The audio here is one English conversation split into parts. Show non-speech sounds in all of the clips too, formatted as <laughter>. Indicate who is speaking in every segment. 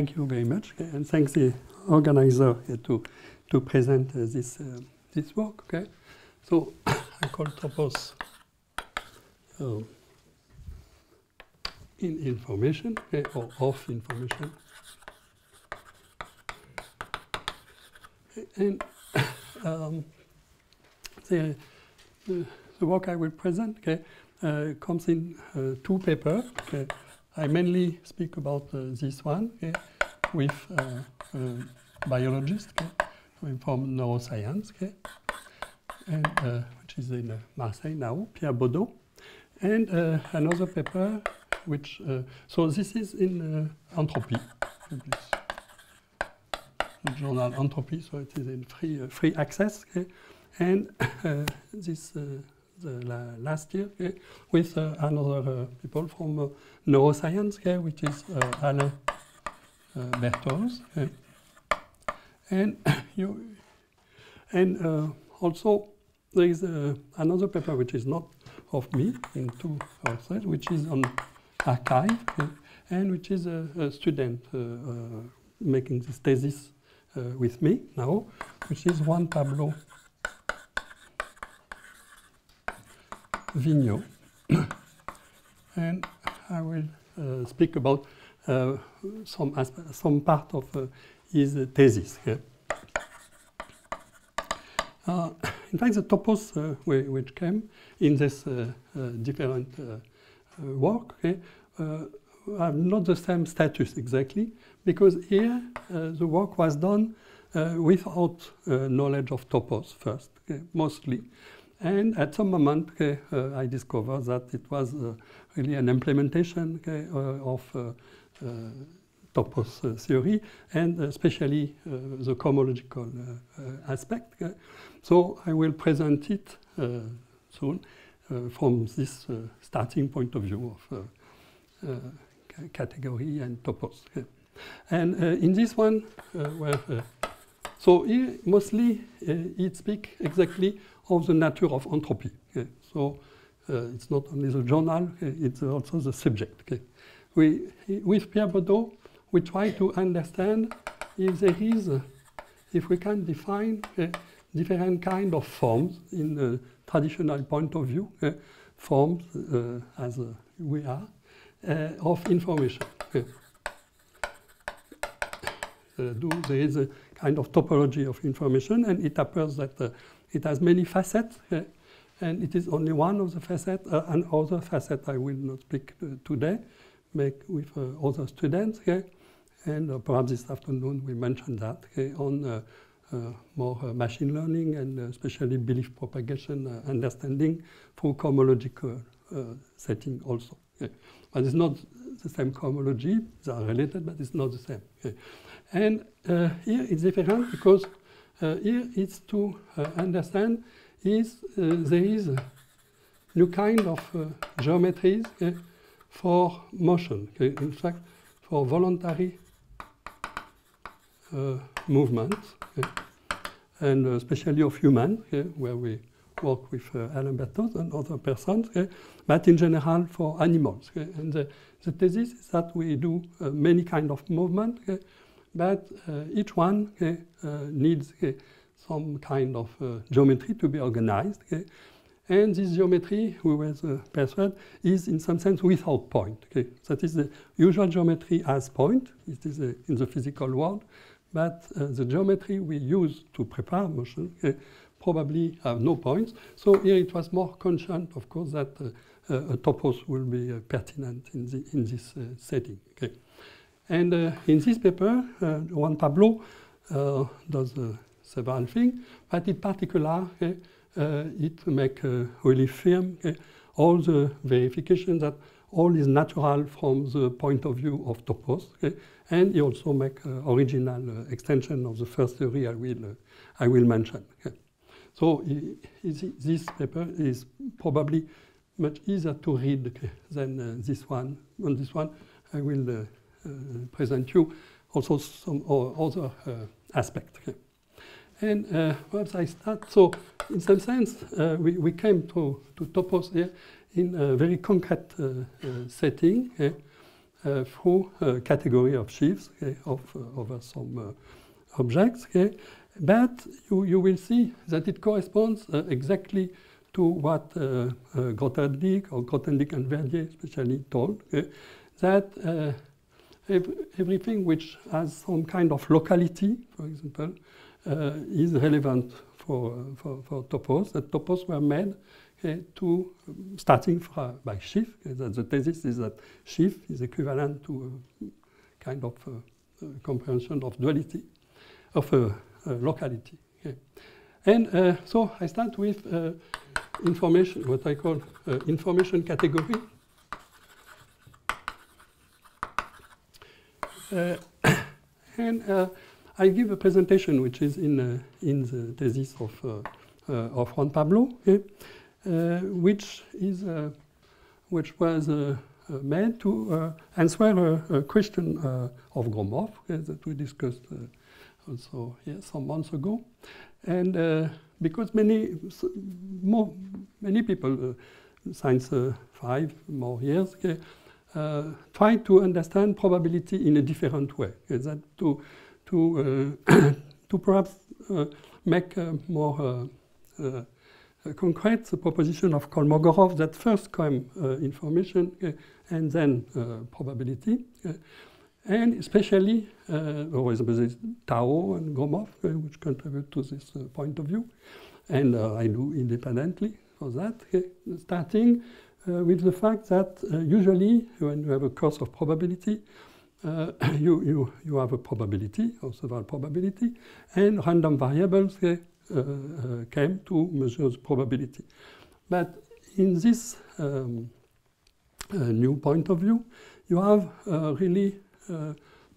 Speaker 1: Thank you very much and thanks the organizer to to present uh, this uh, this work. Okay, so <coughs> I call Topos uh, in information okay, or of information, and <coughs> um, the, the, the work I will present okay, uh, comes in uh, two papers. Okay. I mainly speak about uh, this one okay, with biologists okay, from neuroscience, okay, and which is in Marseille now, Pierre Baudot, and another paper which so this is in Entropy the journal Entropy, so it is in free, uh, free access. Okay? And <laughs> uh, this uh, the la last year okay, with uh, another uh, people from uh, neuroscience, okay, which is uh, Alain uh, Berthoz. Okay. Eh. And <coughs> you and uh, also there is another paper which is not of me in two outside, which is on arXiv, and which is a, a student making this thesis uh, with me now, which is Juan Pablo Vigneaux. <coughs> and I will uh, speak about uh, some, some part of uh, his thesis here. Uh, <coughs> in fact, the topos uh, which came in this uh, different work okay, have not the same status exactly, because here the work was done without knowledge of topos first, okay, mostly. And at some moment, okay, uh, I discovered that it was uh, really an implementation okay, uh, of topos theory, and especially the cohomological aspect. Okay. So I will present it soon from this starting point of view of category and topos. Okay. And uh, in this one, uh, where, uh, so here mostly it speaks exactly of the nature of entropy. Okay? So uh, it's not only the journal, okay? it's also the subject. Okay? We, with Pierre Baudot, we try to understand if there is, uh, if we can define uh, different kind of forms in the traditional point of view, forms uh, as uh, we are, uh, of information. do, there is a kind of topology of information, and it appears that it has many facets, uh, and it is only one of the facets. Uh, and other facet I will not speak today, make with uh, other students. And uh, perhaps this afternoon we mentioned that okay, on uh, uh, more machine learning and especially belief propagation understanding through cohomological setting also. Okay? But it's not the same cohomology, they are related, but it's not the same. Okay? And here it's different because uh, here it's to uh, understand is uh, there is a new kind of geometries okay, for motion. Okay? In fact, for voluntary movement, okay? and especially of human, where we work with uh, Alain and other persons, okay? but in general for animals. Okay? And the, the, thesis is that we do uh, many kind of movement, okay? But uh, each one okay, uh, needs some kind of uh, geometry to be organized. And this geometry, we were persuaded, is in some sense without point. That is the usual geometry has point, it is in the physical world, but uh, the geometry we use to prepare motion probably have no points. So here it was more conscient, of course, that uh, a topos will be uh, pertinent in, the, in this setting. Okay? And uh, in this paper, uh, Juan Pablo uh, does several things, but in particular, it makes really firm all the verification that all is natural from the point of view of topos. Okay? And he also make uh, original uh, extension of the first theory I will, uh, I will mention. Okay? So he, he, this paper is probably much easier to read okay, than this one. On this one, I will uh, present you also some other uh, aspects. And uh, perhaps I start. So, in some sense, we, we came to, to Topos here in a very concrete setting. uh, through a category of sheaves okay, of, uh, over some uh, objects. Okay? But you, you will see that it corresponds uh, exactly to what uh, uh, Grothendieck or Grothendieck and Verdier especially told, okay? that ev everything which has some kind of locality, for example, uh, is relevant for, for, for topos. The topos were made okay, to um, starting from, by sheaf. Okay, uh, that the thesis is that sheaf is equivalent to a kind of uh, uh, comprehension of duality, of uh, locality. Okay. And so I start with information, what I call information category. Uh, <coughs> and uh, I give a presentation which is in, uh, in the thesis of, of Juan Pablo. Okay? Uh, which is uh, which was uh, made to answer a, a question of Gromov eh, that we discussed also here some months ago, and because many more many people since five more years eh, uh, try to understand probability in a different way. That to to uh, <coughs> to perhaps uh, make more uh, concrete the proposition of Kolmogorov that first come uh, information uh, and then probability. and especially, always Tao and Gromov, which contribute to this point of view. And I do independently for that, starting uh, with the fact that uh, usually when you have a course of probability, uh, <coughs> you, you, you have a probability, or several probability, and random variables uh, uh, came to measure the probability. But in this um, uh, new point of view, you have really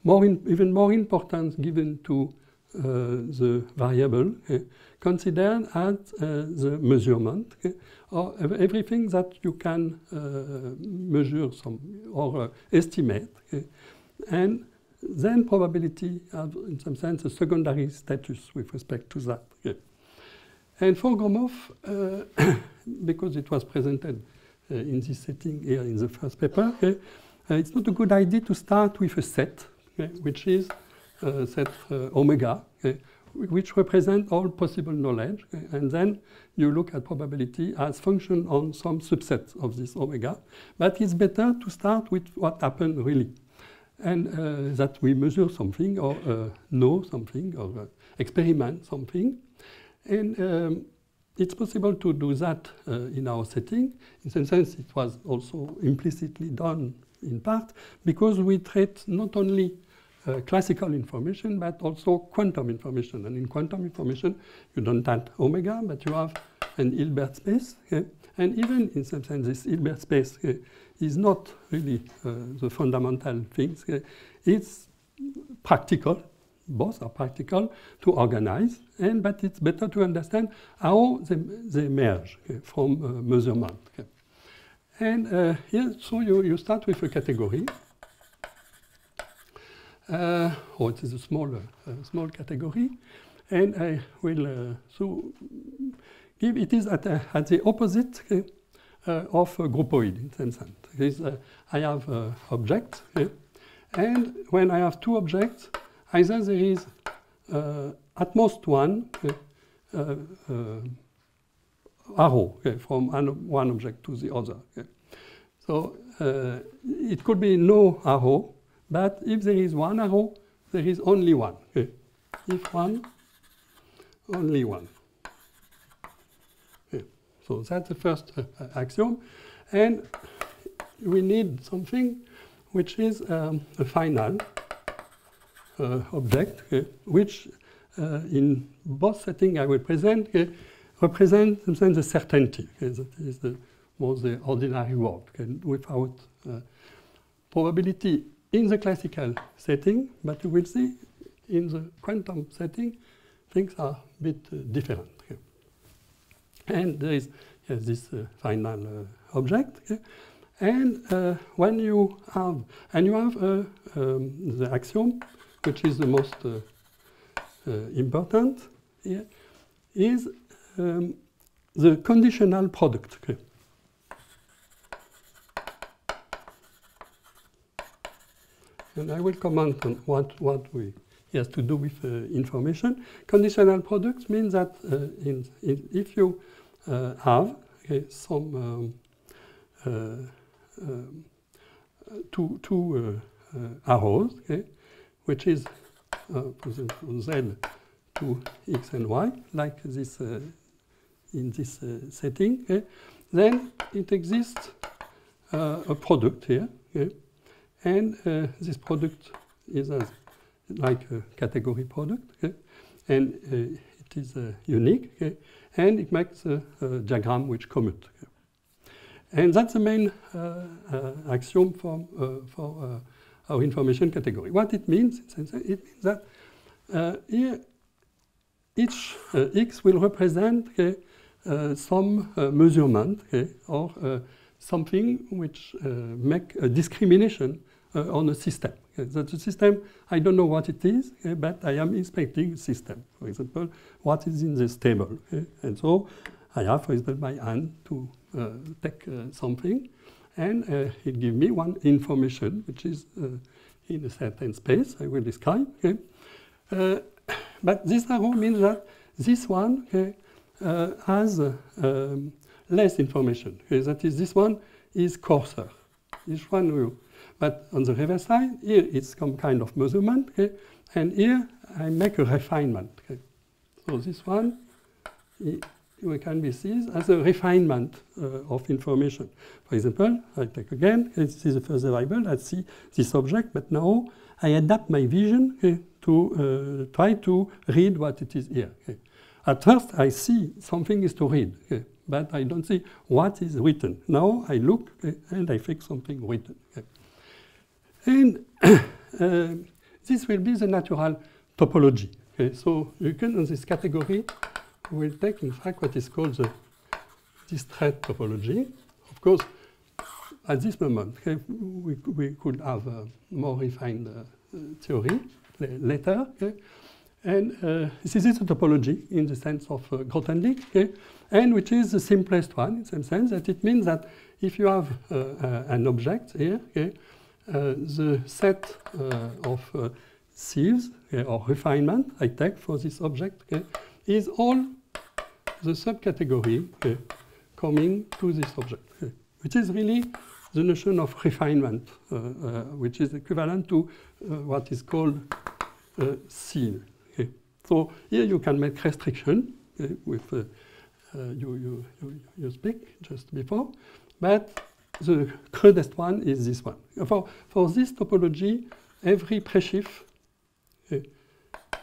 Speaker 1: more in, even more importance given to Uh, the variable eh, considered as uh, the measurement eh, or everything that you can uh, measure some or estimate eh, and then probability has, in some sense, a secondary status with respect to that. And for Gromov, uh, <coughs> because it was presented uh, in this setting here in the first paper, okay, uh, it's not a good idea to start with a set, okay, which is uh, set uh, omega, okay, which represent all possible knowledge, and then you look at probability as function on some subset of this omega. But it's better to start with what happened really and uh, that we measure something or uh, know something or uh, experiment something. And um, it's possible to do that in our setting. In some sense, it was also implicitly done in part because we treat not only uh, classical information, but also quantum information. And in quantum information, you don't have omega, but you have an Hilbert space. Okay? And even in some sense, this Hilbert space okay, is not really uh, the fundamental things. It's practical, both are practical to organize, and but it's better to understand how they, they emerge okay, from uh, measurement. Okay. And uh, here, so you, you start with a category. Uh, oh, it is a small, uh, small category. And I will, uh, so give it is at, at the opposite okay, of a groupoid in some sense uh, I have uh, objects, okay? and when I have two objects, either there is uh, at most one okay, uh, uh, arrow okay, from one object to the other. So uh, it could be no arrow, but if there is one arrow, there is only one. If one, only one. So that's the first axiom. And we need something which is um, a final uh, object, okay, which uh, in both settings I will present okay, represent sometimes the certainty. Okay, that is the more the ordinary word, without uh, probability in the classical setting, but you will see in the quantum setting things are a bit uh, different. And there is yes, this uh, final uh, object. And uh, when you have, and you have uh, um, the axiom, which is the most uh, important here, is um, the conditional product. Okay. And I will comment on what, what we has to do with uh, information. Conditional products means that uh, in, in, if you uh, have okay, some um, uh, um, two, two arrows, okay, which is, z to x and y, like this in this setting, okay, then it exists a product here, okay, and uh, this product is as like a category product, okay? and uh, it is uh, unique, okay? and it makes a, a diagram which commute. Okay? And that's the main uh, uh axiom for, uh, for our information category. What it means, it means that here each x will represent some measurement or something which make a discrimination on a system. A system, I don't know what it is, but I am inspecting a system. For example, what is in this table. And so I have, for example, my hand to uh, take uh, something, and uh, it gives me one information, which is uh, in a certain space, I will describe. Okay? Uh, but this arrow means that this one okay, uh, has um, less information. Okay? That is, this one is coarser. This one will but on the reverse side, here it's some kind of measurement, okay? and here I make a refinement. Okay? So this one, we can be seen as a refinement uh, of information. For example, I take again, this is the first variable, I see this object, but now I adapt my vision okay, to uh, try to read what it is here. Okay. At first, I see something is to read, okay, but I don't see what is written. Now I look and I fix something written. And <coughs> uh, this will be the natural topology. Okay? So you can, in this category, we will take, in fact, what is called the discrete topology. Of course, at this moment, okay, we, we could have a more refined uh, theory later. Okay? And uh, this is a topology in the sense of uh, Grothendieck, okay? and which is the simplest one in some sense that it means that if you have uh, uh an object here, okay, the set uh, of uh, sieves or refinement I take for this object is all the subcategory coming to this object, which is really the notion of refinement, uh, uh, which is equivalent to uh, what is called uh. Okay. So here you can make restriction okay, with you, you, you, you speak just before, but the crudest one is this one. For, for this topology, every presheaf, okay,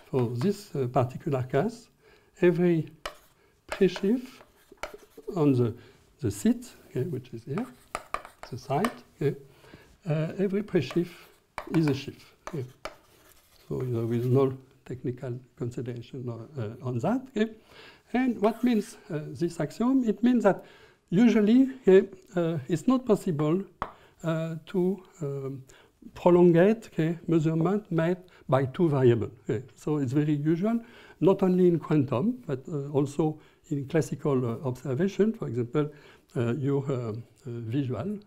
Speaker 1: for this uh, particular case, every presheaf on the, the seat, okay, which is here, the site, okay, uh, every presheaf is a sheaf. Okay. So there is no technical consideration uh, on that. Okay. And what means uh, this axiom? It means that usually okay, uh, it's not possible uh, to um, prolongate okay, measurement made by two variables. Okay. So it's very usual, not only in quantum, but uh, also in classical uh, observation, for example, uh, your uh, visual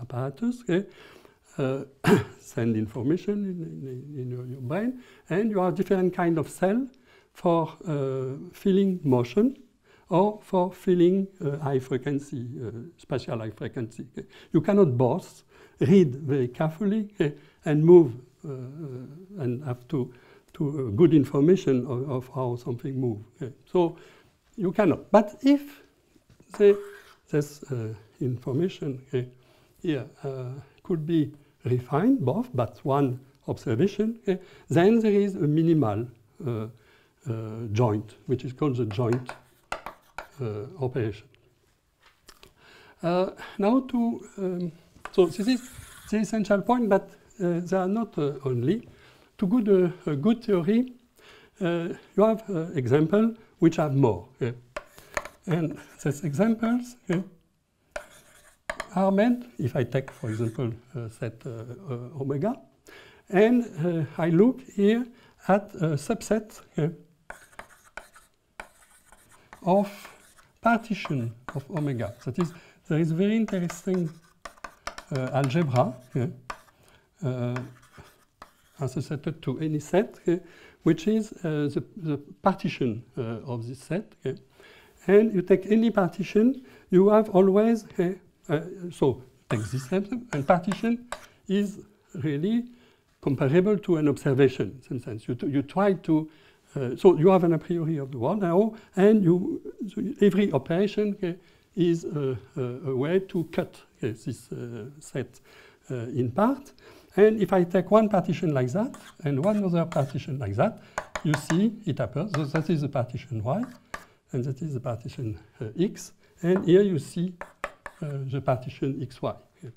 Speaker 1: apparatus <coughs> send information in, in, in your, your, brain, and you have different kind of cell for feeling motion or for feeling uh, high frequency, uh, spatial high frequency. Okay? You cannot both read very carefully okay, and move uh, uh and have to, to uh, good information of, of, how something moves. Okay? So you cannot. But if the, this uh, information here could be refined both, but one observation, then there is a minimal joint, which is called the joint uh, Uh, operation. Uh, now to, um, so this is the essential point, but uh, they are not uh, only. To good, uh, a good theory, you have examples which have more. Okay? And these examples okay, are meant, if I take, for example, set omega, and I look here at a subset okay, of partition of omega. That is, there is very interesting uh, algebra uh, associated to any set, which is uh, the, the, partition uh, of this set. And you take any partition, you have always, uh, so take this set, and partition is really comparable to an observation in some sense. You, you try to, uh, so you have an a priori of the world now, and you, so every operation okay, is a, a, a, way to cut okay, this uh, set uh, in part. And if I take one partition like that and one other partition like that, you see it happens. So that is the partition Y, and that is the partition uh, X. And here you see uh, the partition XY. Okay.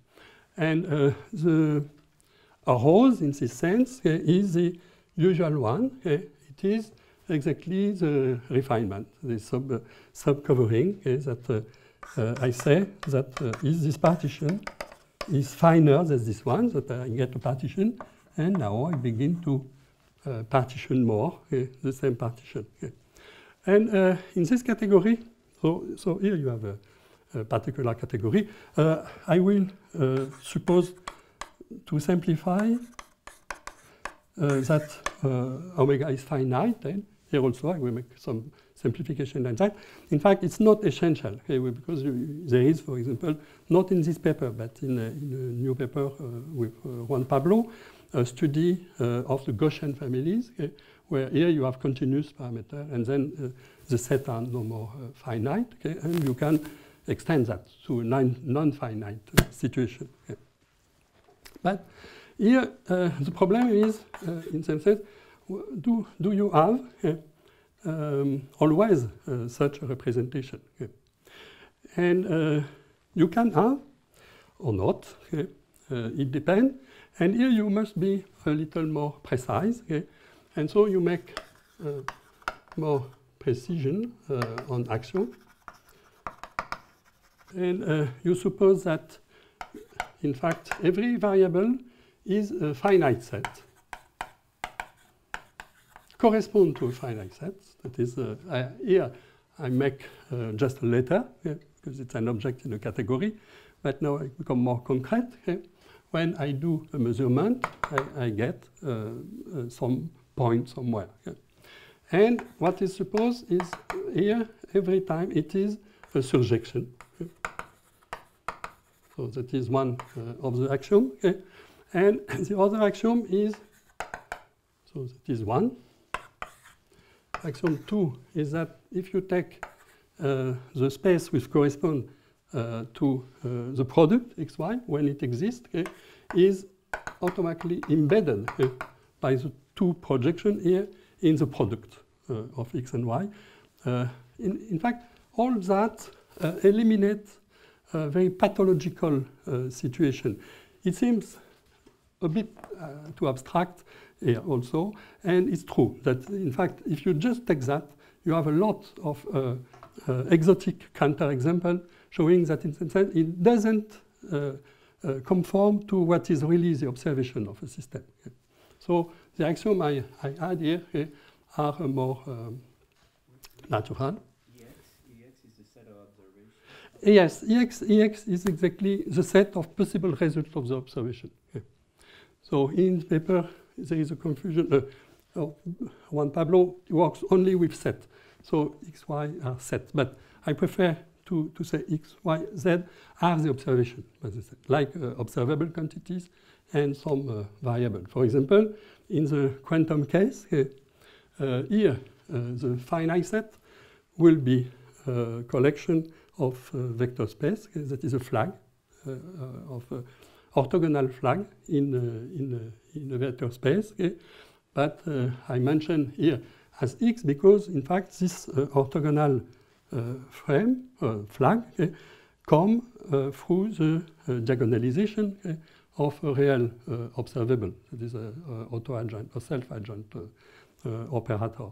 Speaker 1: And uh, the rose, in this sense, okay, is the usual one. Okay. It is exactly the refinement, the sub, uh, sub-covering that uh, uh, I say that is this partition is finer than this one, that I get a partition, and now I begin to uh, partition more, okay, the same partition. Okay. And uh, in this category, so, so here you have a, a particular category. Uh, I will uh, suppose to simplify uh, that uh, omega is finite, then here also I will make some simplification like that. In fact, it's not essential okay, because there is, for example, not in this paper, but in a, in a new paper uh, with uh, Juan Pablo, a study uh, of the Gaussian families, okay, where here you have continuous parameter, and then uh, the set are no more uh, finite, okay, and you can extend that to a non-finite situation. Okay. But here, uh, the problem is, in some sense, do, do you have um, always uh, such a representation. And uh, you can have or not, uh, it depends. And here you must be a little more precise. And so you make uh, more precision uh, on action. And uh, you suppose that, in fact, every variable is a finite set correspond to a finite set. That is, uh, I, here I make uh, just a letter because it's an object in a category. But now I become more concrete. Okay? When I do a measurement, I, I get uh, uh some point somewhere. Okay? And what is supposed is here, every time it is a surjection. So that is one uh, of the axiom. And <laughs> the other axiom is, so that is one axiom 2 is that if you take uh, the space which corresponds uh, to uh, the product xy when it exists okay, is automatically embedded okay, by the two projection here in the product uh, of x and y. Uh, in, in fact, all that uh, eliminates a very pathological situation. It seems a bit too abstract, here also. And it's true that, in fact, if you just take that, you have a lot of uh, uh, exotic counterexample showing that in sense it doesn't uh, uh, conform to what is really the observation of a system. Okay. So the axiom I, I add here okay, are more um, natural. EX, EX is the set of observations. Yes, EX, EX is exactly the set of possible results of the observation. So in the paper, there is a confusion. Uh, Juan Pablo works only with set. So x, y are set. But I prefer to, to say x, y, z are the observation, like uh, observable quantities and some uh, variable. For example, in the quantum case, uh, here uh, the finite set will be a collection of vector space. that is a flag of orthogonal flag in, uh, in, uh, in a vector space. Okay? But uh, I mention here as x because, in fact, this uh, orthogonal uh, frame, uh, flag, okay, come through the diagonalization okay, of a real observable. It is an auto-adjoint or self-adjoint operator.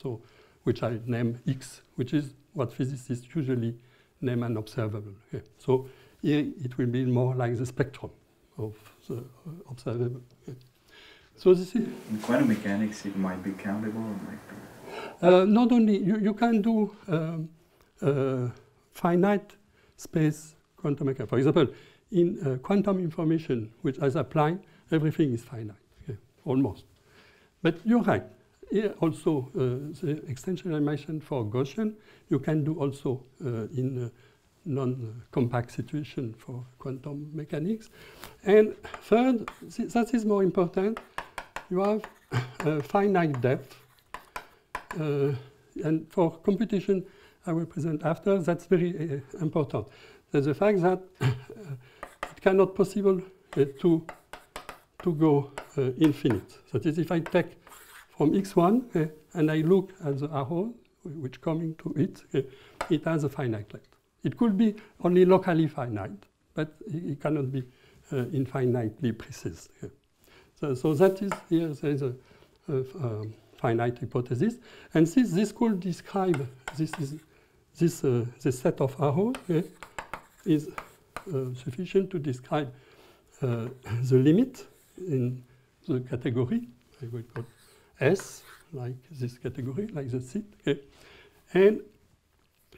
Speaker 1: So, which I name x, which is what physicists usually name an observable. So here it will be more like the spectrum of the observable.
Speaker 2: So this is in quantum mechanics, it might be countable.
Speaker 1: Uh, not only you, you can do um, uh, finite space quantum mechanics. For example, in uh, quantum information, which is applied, everything is finite. Okay. almost. But you're right. Here also, uh, the extension I mentioned for Gaussian, you can do also uh, in non-compact situation for quantum mechanics. And third, th that is more important, you have a finite depth. Uh, and for computation, I will present after, that's very uh, important. The fact that it cannot possible uh, to, to go uh, infinite. That is if I take from x1 uh, and I look at the arrow which coming to it, uh, it has a finite length. It could be only locally finite, but it cannot be uh, infinitely precise. So, so, that is here there is a, a, a, finite hypothesis, and since this could describe this is this uh, this set of arrows is uh, sufficient to describe uh, the limit in the category. I will call S, like this category, like the seat. Okay. And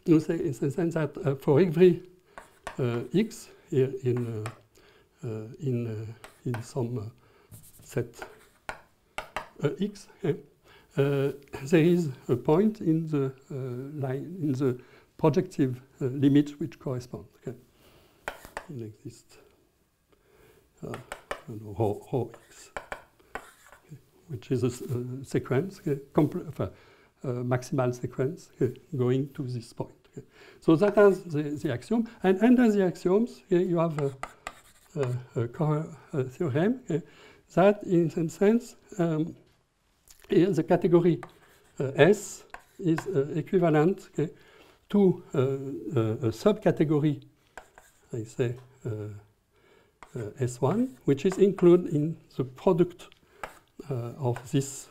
Speaker 1: you say in the sense that uh, for every x here in in uh, in some set x, okay, there is a point in the line in the projective limit which corresponds. Okay. It exists. Rho, rho x which is a sequence, uh, uh, maximal sequence going to this point. <laughs> So that the, the, axiom. And under the axioms, you have a, a, a, theorem that, in some sense, um, the category S is equivalent to a subcategory, I say, uh, uh, S1, which is included in the product uh, of this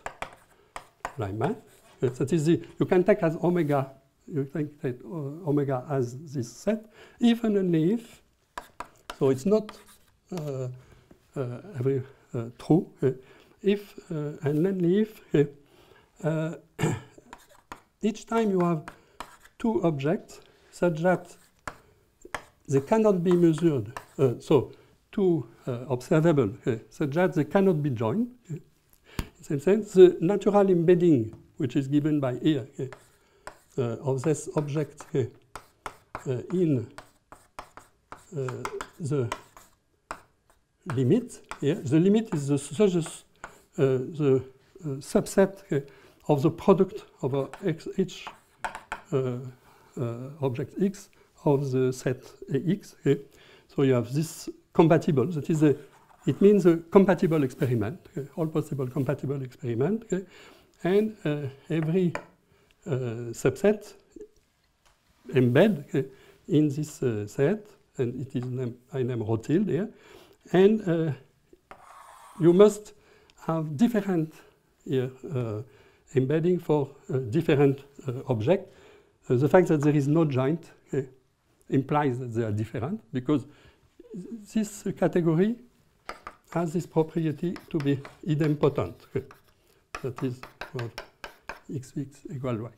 Speaker 1: Lyman. That is the, you can take as omega, you think that uh, omega has this set, even if, so it's not uh, uh, every uh, true, uh, if and only if <coughs> each time you have two objects such that they cannot be measured, so two observable, such that they cannot be joined, In the same sense, the natural embedding, which is given by here, of this object in the limit, here, the limit is the, such uh, the subset of the product of x, each object x of the set Ax. Okay. So you have this compatible, that is the it means a compatible experiment, okay, all possible compatible experiment, okay, and uh, every subset embed okay, in this uh, set, and it is named, I name rho tilde here, and uh, you must have different here, uh, embedding for uh, different objects. the fact that there is no joint implies that they are different because this category has this property to be idempotent. That is for x, x equal y.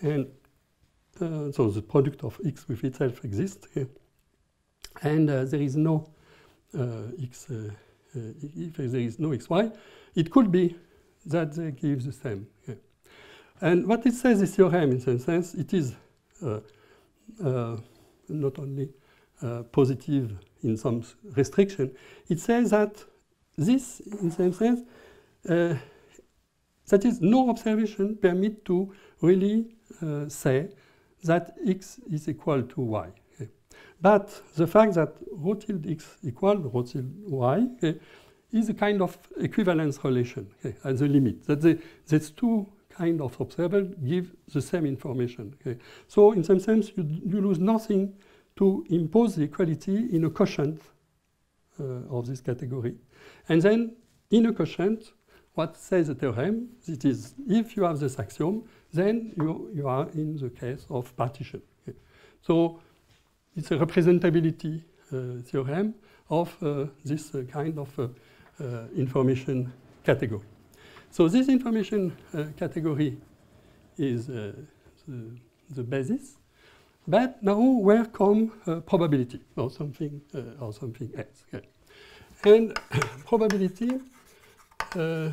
Speaker 1: And uh, so the product of x with itself exists. And uh, there is no uh, x, uh, uh, if there is no xy, it could be that they give the same. And what it says is theorem in some sense, it is not only positive in some restriction, it says that this, in some sense, that is, no observation permit to really uh, say that x is equal to y. Okay. But the fact that rho tilde x equal rho tilde y okay, is a kind of equivalence relation okay, at the limit. That the, these two kind of observables give the same information. Okay. So in some sense, you, you lose nothing to impose the equality in a quotient uh, of this category. And then in a quotient, what says the theorem? It is if you have this axiom, then you, you are in the case of partition. Okay. So it's a representability uh, theorem of uh, this uh, kind of uh, uh, information category. So this information category is the, the basis but now where come uh, probability or something uh, or something else? Okay. And <coughs> probability uh,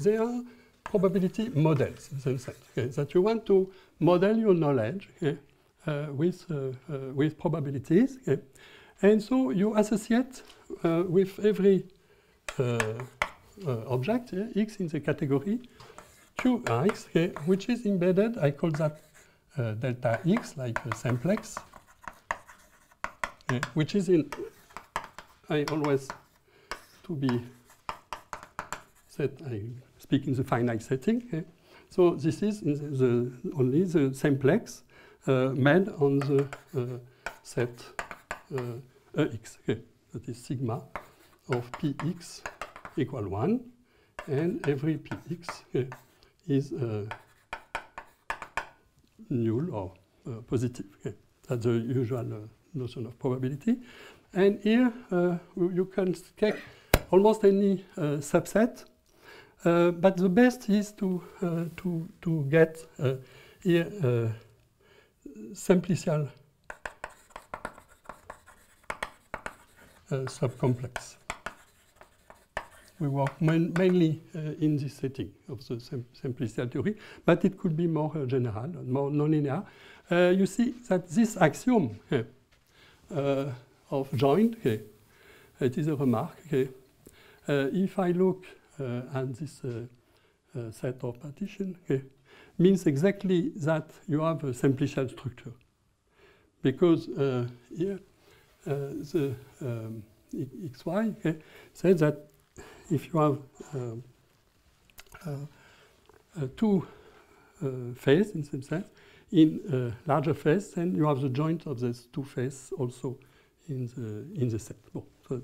Speaker 1: they are probability models sense. Okay? That you want to model your knowledge okay? uh, with, uh, uh, with probabilities. Okay? And so you associate uh, with every object, x in the category, qx, okay, which is embedded, I call that delta x, like a simplex, which is in, I always, to be set, I speak in the finite setting. Okay? So this is the, the, only the simplex uh, made on the uh, set uh, X. Okay? That is sigma of px equal 1, and every px okay, is uh, null or uh, positive. Okay? That's the usual uh, notion of probability. And here you can take almost any subset uh, but the best is to, uh, to, to get uh, here simplicial subcomplex. We work main, mainly in this setting of the sim simplicial theory, but it could be more general, more nonlinear. you see that this axiom of joint, okay, it is a remark. Okay. Uh, if I look uh, and this uh, uh, set of partition means exactly that you have a simplicial structure. Because here, the um, xy okay, says that if you have um, two faces in some sense, in a larger face, then you have the joint of these two faces also in the, in the set. Bon. So,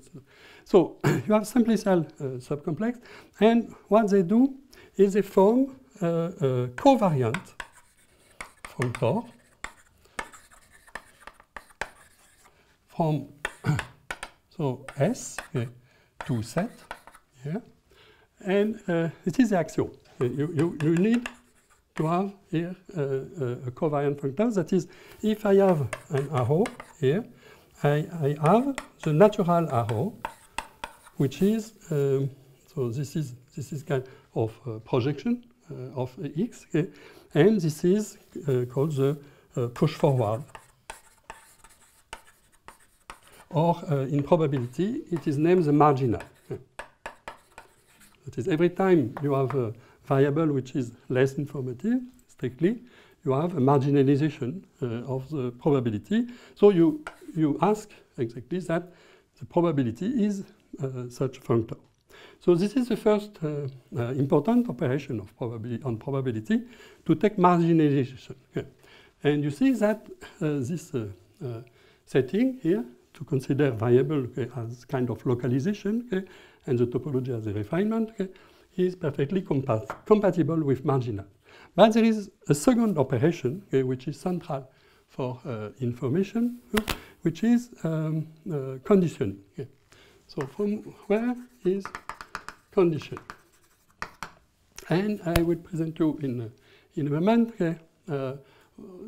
Speaker 1: so <clears throat> you have simplicial uh, subcomplex, and what they do is they form uh, a covariant functor from <clears throat> so S okay, to set here, and uh, it is the axiom. Uh, you, you, you need to have here uh, a covariant functor. That is, if I have an arrow here, I, I have the natural arrow, which is, um, so this is, this is kind of uh, projection uh, of x, okay? and this is uh, called the uh, push forward. Or uh, in probability, it is named the marginal. That is, every time you have a variable which is less informative, strictly, you have a marginalization uh, of the probability. So you, you ask exactly that the probability is uh, such functor. So this is the first uh, uh, important operation of probability on probability to take marginalization. Okay. And you see that uh, this uh, setting here to consider variable okay, as kind of localization okay, and the topology as a refinement is perfectly compat compatible with marginal. But there is a second operation okay, which is central for uh, information, which is um, uh, conditioning. Okay. So from where is condition? And I will present you in, uh, in a moment okay, uh,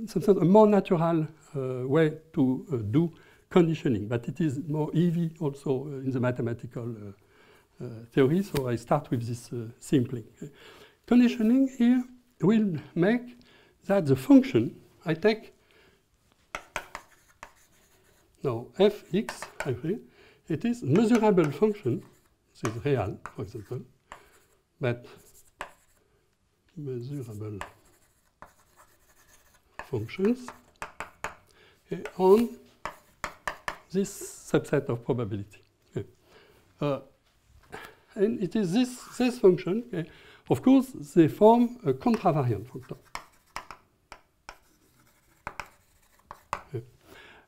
Speaker 1: some a more natural uh, way to uh, do conditioning, but it is more easy also in the mathematical theory. So I start with this simpling. Okay. Conditioning here will make that the function I take now fx, it is measurable function, this is real, for example, but measurable functions on this subset of probability. Okay. Uh, and it is this, this function okay, of course, they form a contravariant functor.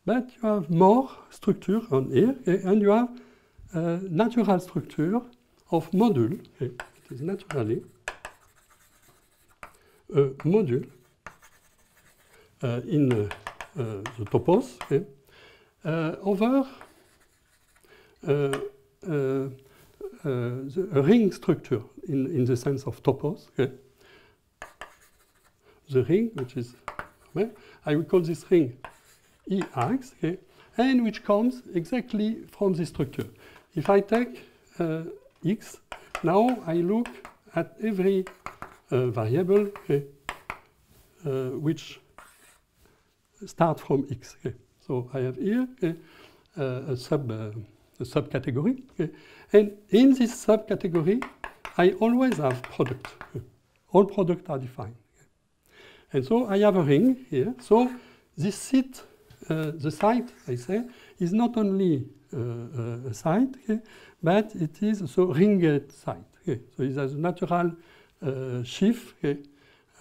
Speaker 1: But you have more structure on here, okay, and you have a natural structure of module. Okay. It is naturally a module uh, in uh, uh, the topos okay, over uh, a ring structure in, in the sense of topos. Okay? The ring, which is, well, I will call this ring EX, okay? and which comes exactly from this structure. If I take uh, X, now I look at every uh, variable okay, which start from x. Okay. So I have here okay, uh, a sub uh, a subcategory, okay. and in this subcategory, I always have product. All products are defined, and so I have a ring here. So this site, uh, the site, I say, is not only uh, a site, but it is a so ringed site. So it has a natural uh, sheaf uh,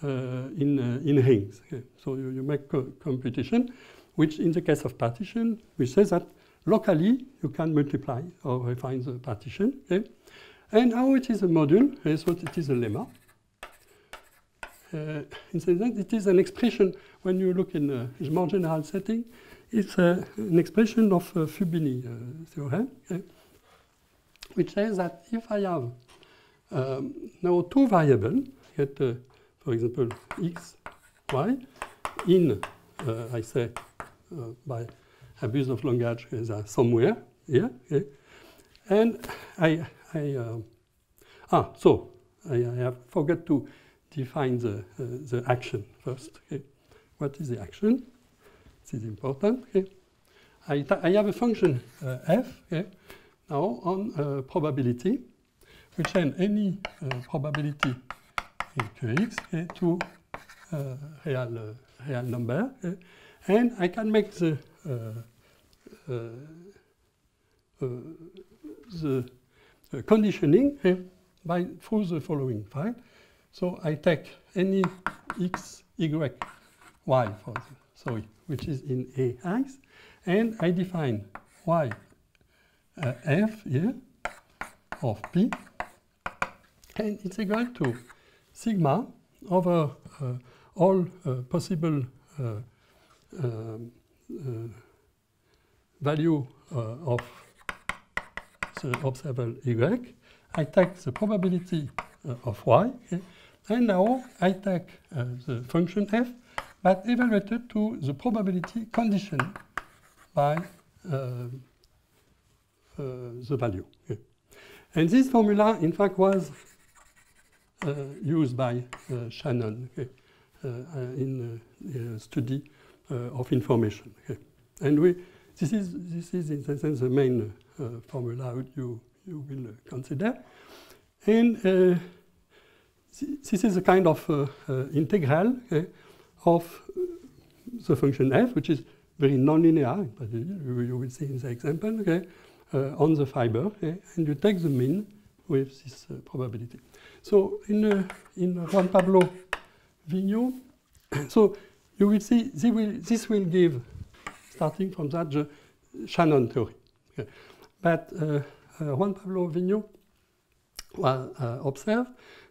Speaker 1: in, uh, in rings. Okay. So you, you make co computation, which in the case of partition, we say that locally you can multiply or refine the partition. Okay. And how it is a module, okay, so it is a lemma. Uh, in sense, it is an expression, when you look in a more general setting, it's uh, an expression of uh, Fubini theorem, okay, which says that if I have um, now two variables, get for example, x, y, in, uh, I say, uh, by abuse of language, is uh, somewhere here. Okay? And I, I uh, ah, so I, I, have forgot to define the, uh, the action first. Okay? What is the action? This is important. Okay? I, I have a function uh, f okay? now on probability, which then any probability qx okay, to uh, real, uh, real number. And I can make the, uh, the conditioning by through the following file. So I take any x, y, y, for the, sorry, which is in Ax, and I define y uh, f here of p, and it's equal to sigma over uh, all uh, possible uh, um, value of the observable y. I take the probability of y, okay? and now I take the function f, but evaluated to the probability condition by uh, uh, the value. Okay. And this formula, in fact, was uh, used by uh, Shannon okay, uh, in the study Uh, of information. Okay. And we, this is, this is in sense the main uh, formula you, you will uh, consider. And this is a kind of integral okay, of the function f, which is very nonlinear, but you will see in the example, okay, uh, on the fiber, okay, and you take the mean with this uh, probability. So in, uh, in Juan Pablo Vigneaux, <coughs> so you will see this will, this will give, starting from that, the Shannon theory. Okay. But uh, uh, Juan Pablo Vigneaux well, uh, observed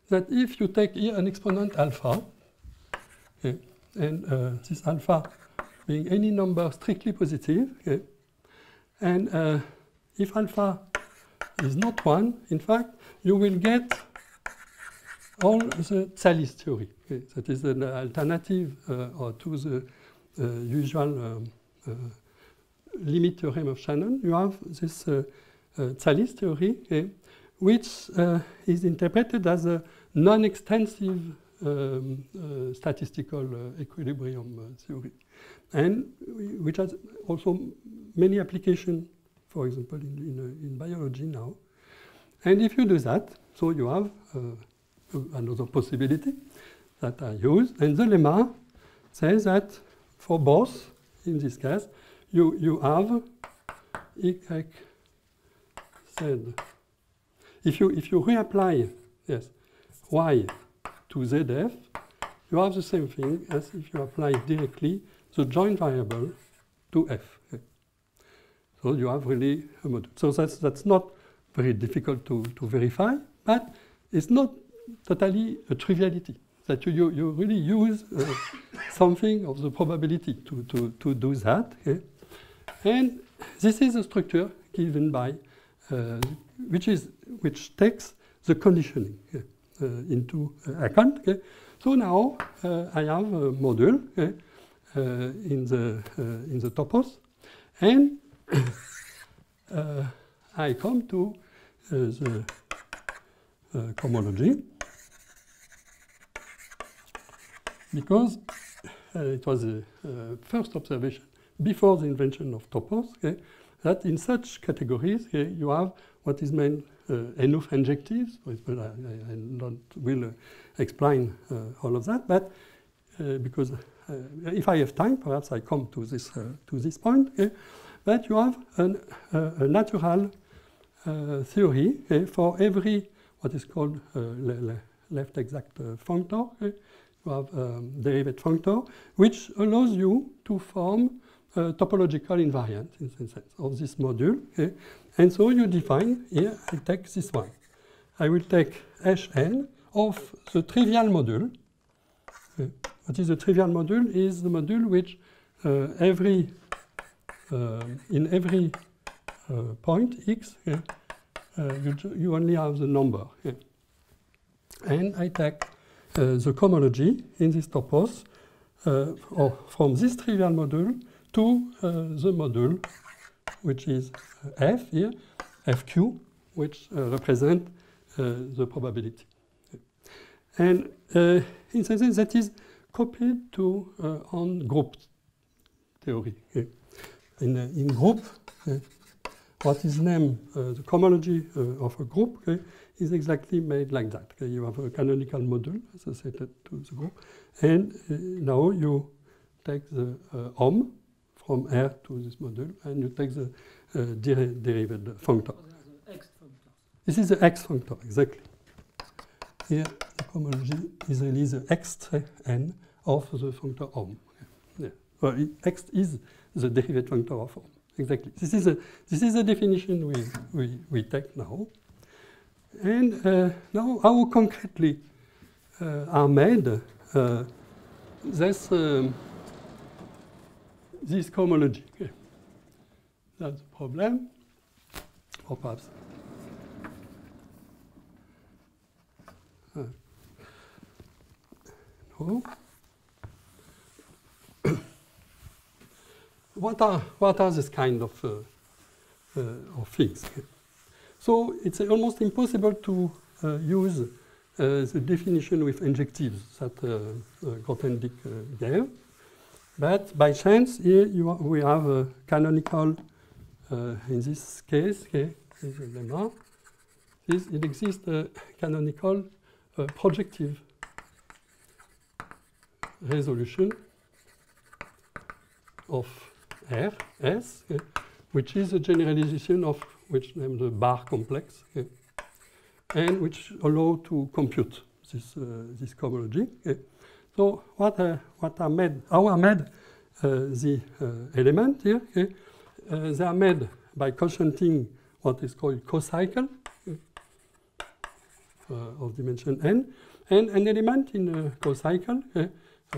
Speaker 1: that if you take here an exponent alpha, okay, and uh, this alpha being any number strictly positive, okay, and uh, if alpha is not 1, in fact, you will get all the Tsallis theory. Okay, that is an alternative uh, to the uh, usual um, limit theorem of Shannon. You have this uh, Tsallis theory, okay, which is interpreted as a non-extensive um, uh, statistical uh, equilibrium uh, theory, and which has also many applications, for example, in, in, in, biology now. And if you do that, so you have another possibility that I use. And the lemma says that for both, in this case, you, you have y, z. If you, if you reapply yes, y to zf, you have the same thing as if you apply directly the joint variable to f. So you have really a module. So that's, that's not very difficult to, to verify, but it's not totally a triviality. That you, you really use uh, something of the probability to, to, to do that. Okay? And this is a structure given by, uh, which, is, which takes the conditioning okay, uh, into account. Okay? So now uh, I have a module uh, in, the, uh, in the topos, and <coughs> I come to the uh, cohomology because uh, it was the uh, first observation before the invention of topos okay, that in such categories okay, you have what is meant uh, enough injectives. I, I, I not will uh, explain uh, all of that, but because if I have time, perhaps I come to this to this point. Okay, but you have an, a natural theory okay, for every what is called le, le left exact functor. Okay, you have um, derivative functor, which allows you to form a topological invariant in the sense of this module. Okay? And so you define, here I take this one. I will take Hn of the trivial module. Okay? What is the trivial module? Is the module which uh, every uh, in every uh, point x, okay, uh, you, you only have the number. Okay? And I take the cohomology in this topos uh, or from this trivial module to the module which is f here, fq, which uh, represent uh, the probability. And uh, in some sense, that is copied to on group theory. Okay. In, in group, what is named the cohomology of a group okay, is exactly made like that. Okay? You have a canonical module associated to the group, and uh, now you take the uh, Hom from R to this module, and you take the uh, der derived functor. This is the Ext functor, exactly. Here, the cohomology is really the Ext n of the functor Hom. Yeah. Well, Ext is the derived functor of Hom. Exactly. This is a this is a definition we we, we take now. And uh, now, how concretely uh, are made uh, this um, this cohomology? Okay. That's a problem. Or perhaps. Uh, no. What are what are this kind of uh, uh, of things? So it's almost impossible to uh, use uh, the definition with injectives that Grothendieck gave. But by chance, here we have a canonical in this case, okay, lemma, this, it exists a canonical projective resolution of R, S, okay, which is a generalization of which named the bar complex, okay, and which allow to compute this, uh, this cohomology. Okay. So what, uh, what are made, how are made uh, the element here? They are made by quotienting what is called cocycle uh, of dimension n. And an element in a cocycle, uh,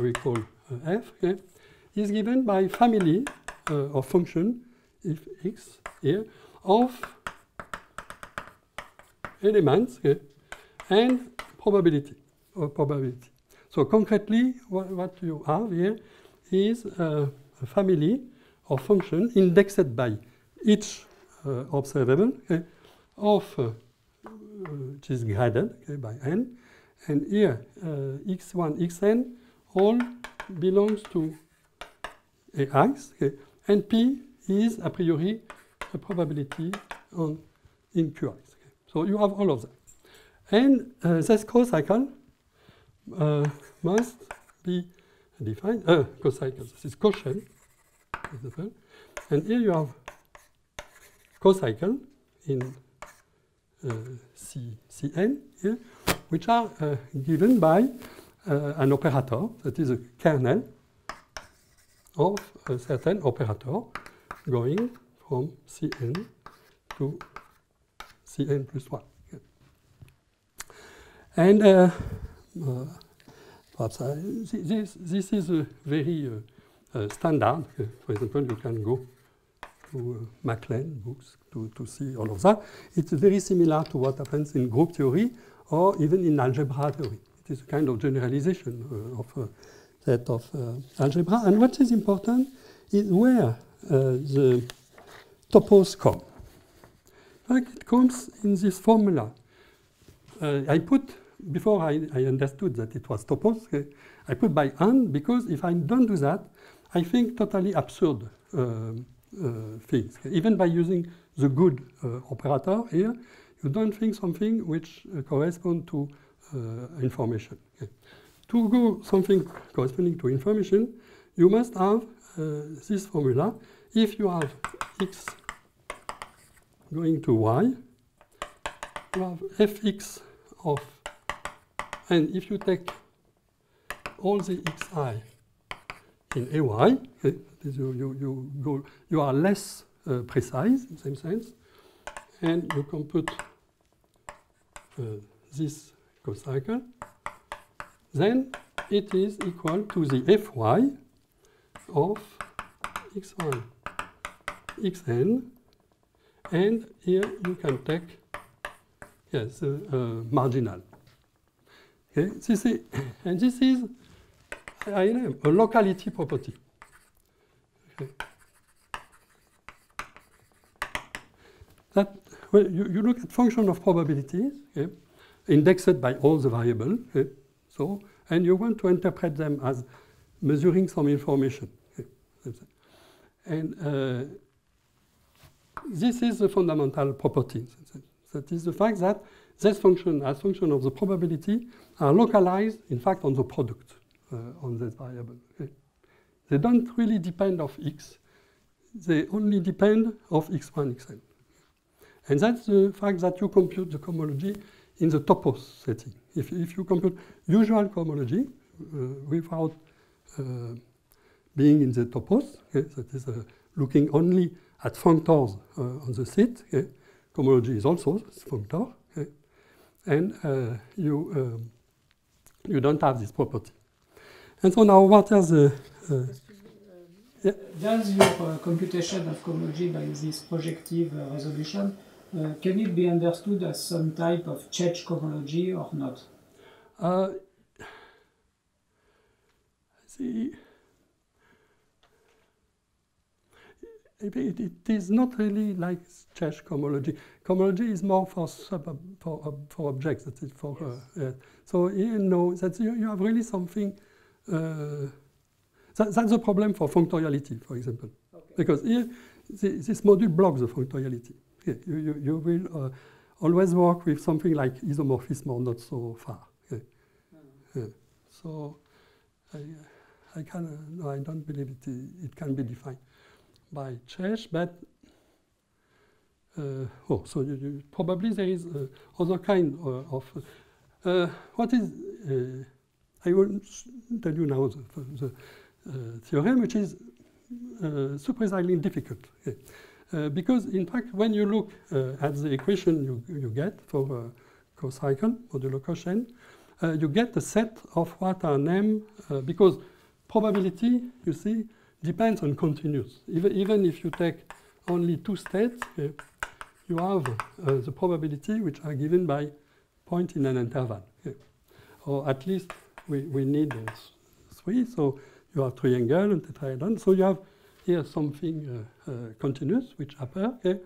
Speaker 1: we call uh, f, is given by family of function, if x here, of elements okay, and probability or probability. So concretely, what, what you have here is a family of function indexed by each uh, observable okay, of uh, which is graded okay, by n. And here, uh, x1, xn all belongs to ax, okay, and p is a priori a probability on in qx. Okay. So you have all of that. And uh, this cocycle uh, must be defined, uh, cocycle, this is quotient, and here you have cocycle in uh, Cn here, which are uh, given by uh, an operator that is a kernel of a certain operator going from Cn to Cn plus 1. And uh, uh, perhaps this, this is a very uh, uh, standard. For example, you can go to uh, MacLean books to, to see all of that. It's very similar to what happens in group theory or even in algebra theory. It is a kind of generalization uh, of set of uh, algebra. And what is important is where uh, the topos come. Like it comes in this formula uh, I put, before I, I, understood that it was topos, I put by hand because if I don't do that, I think totally absurd uh, things. Even by using the good uh, operator here, you don't think something which uh, corresponds to information. Okay. To go something corresponding to information, you must have this formula. If you have x going to y, you have fx of, and if you take all the xi in ay, okay, you, you, you, go, you are less uh, precise in the same sense, and you can put uh, this cocycle, then it is equal to the fy of x1, xn, and here you can take yes, uh, uh, marginal. Okay, this is, and this is I know, a locality property. That well, you, you look at function of probabilities, okay, indexed by all the variables. Okay, so, and you want to interpret them as measuring some information. And uh, this is the fundamental property. That is the fact that this function, as function of the probability, are localized, in fact, on the product, uh, on this variable. Okay? They don't really depend of x. They only depend of x1, xn. And that's the fact that you compute the cohomology in the topos setting. If, if you compute usual cohomology uh, without uh, being in the topos, okay, that is uh, looking only at functors uh, on the seat, okay, cohomology is also functor, okay, and uh, you, um, you don't have this property. And so now what are the... Uh,
Speaker 3: yeah. Does your computation of cohomology by this projective resolution uh, can it be understood as some type of Čech cohomology or not? Uh,
Speaker 1: see, it, it is not really like Čech cohomology. Cohomology is more for sub, for, for objects. That is for yes. uh, so you know that you, you have really something. Uh, that, that's the problem for functoriality, for example, okay. because here the, this module blocks the functoriality you, you, you will uh, always work with something like isomorphism or not so far. Mm. Yeah. So I, I can, uh, no, I don't believe it, it can be defined by Čech, but uh, oh, so you, you probably there is uh, other kind uh, of, uh, what is, I will tell you now the, the theorem, which is surprisingly difficult. Okay. Uh, because in fact, when you look uh, at the equation you, you get for uh, cocycle, modulo quotient, uh, you get a set of what are named, uh, because probability, you see, depends on continuous. Even, even if you take only two states, you have the probability which are given by point in an interval. Or at least we, we need three, so you have triangle and tetrahedron. So you have here something uh, uh, continuous which appear, okay?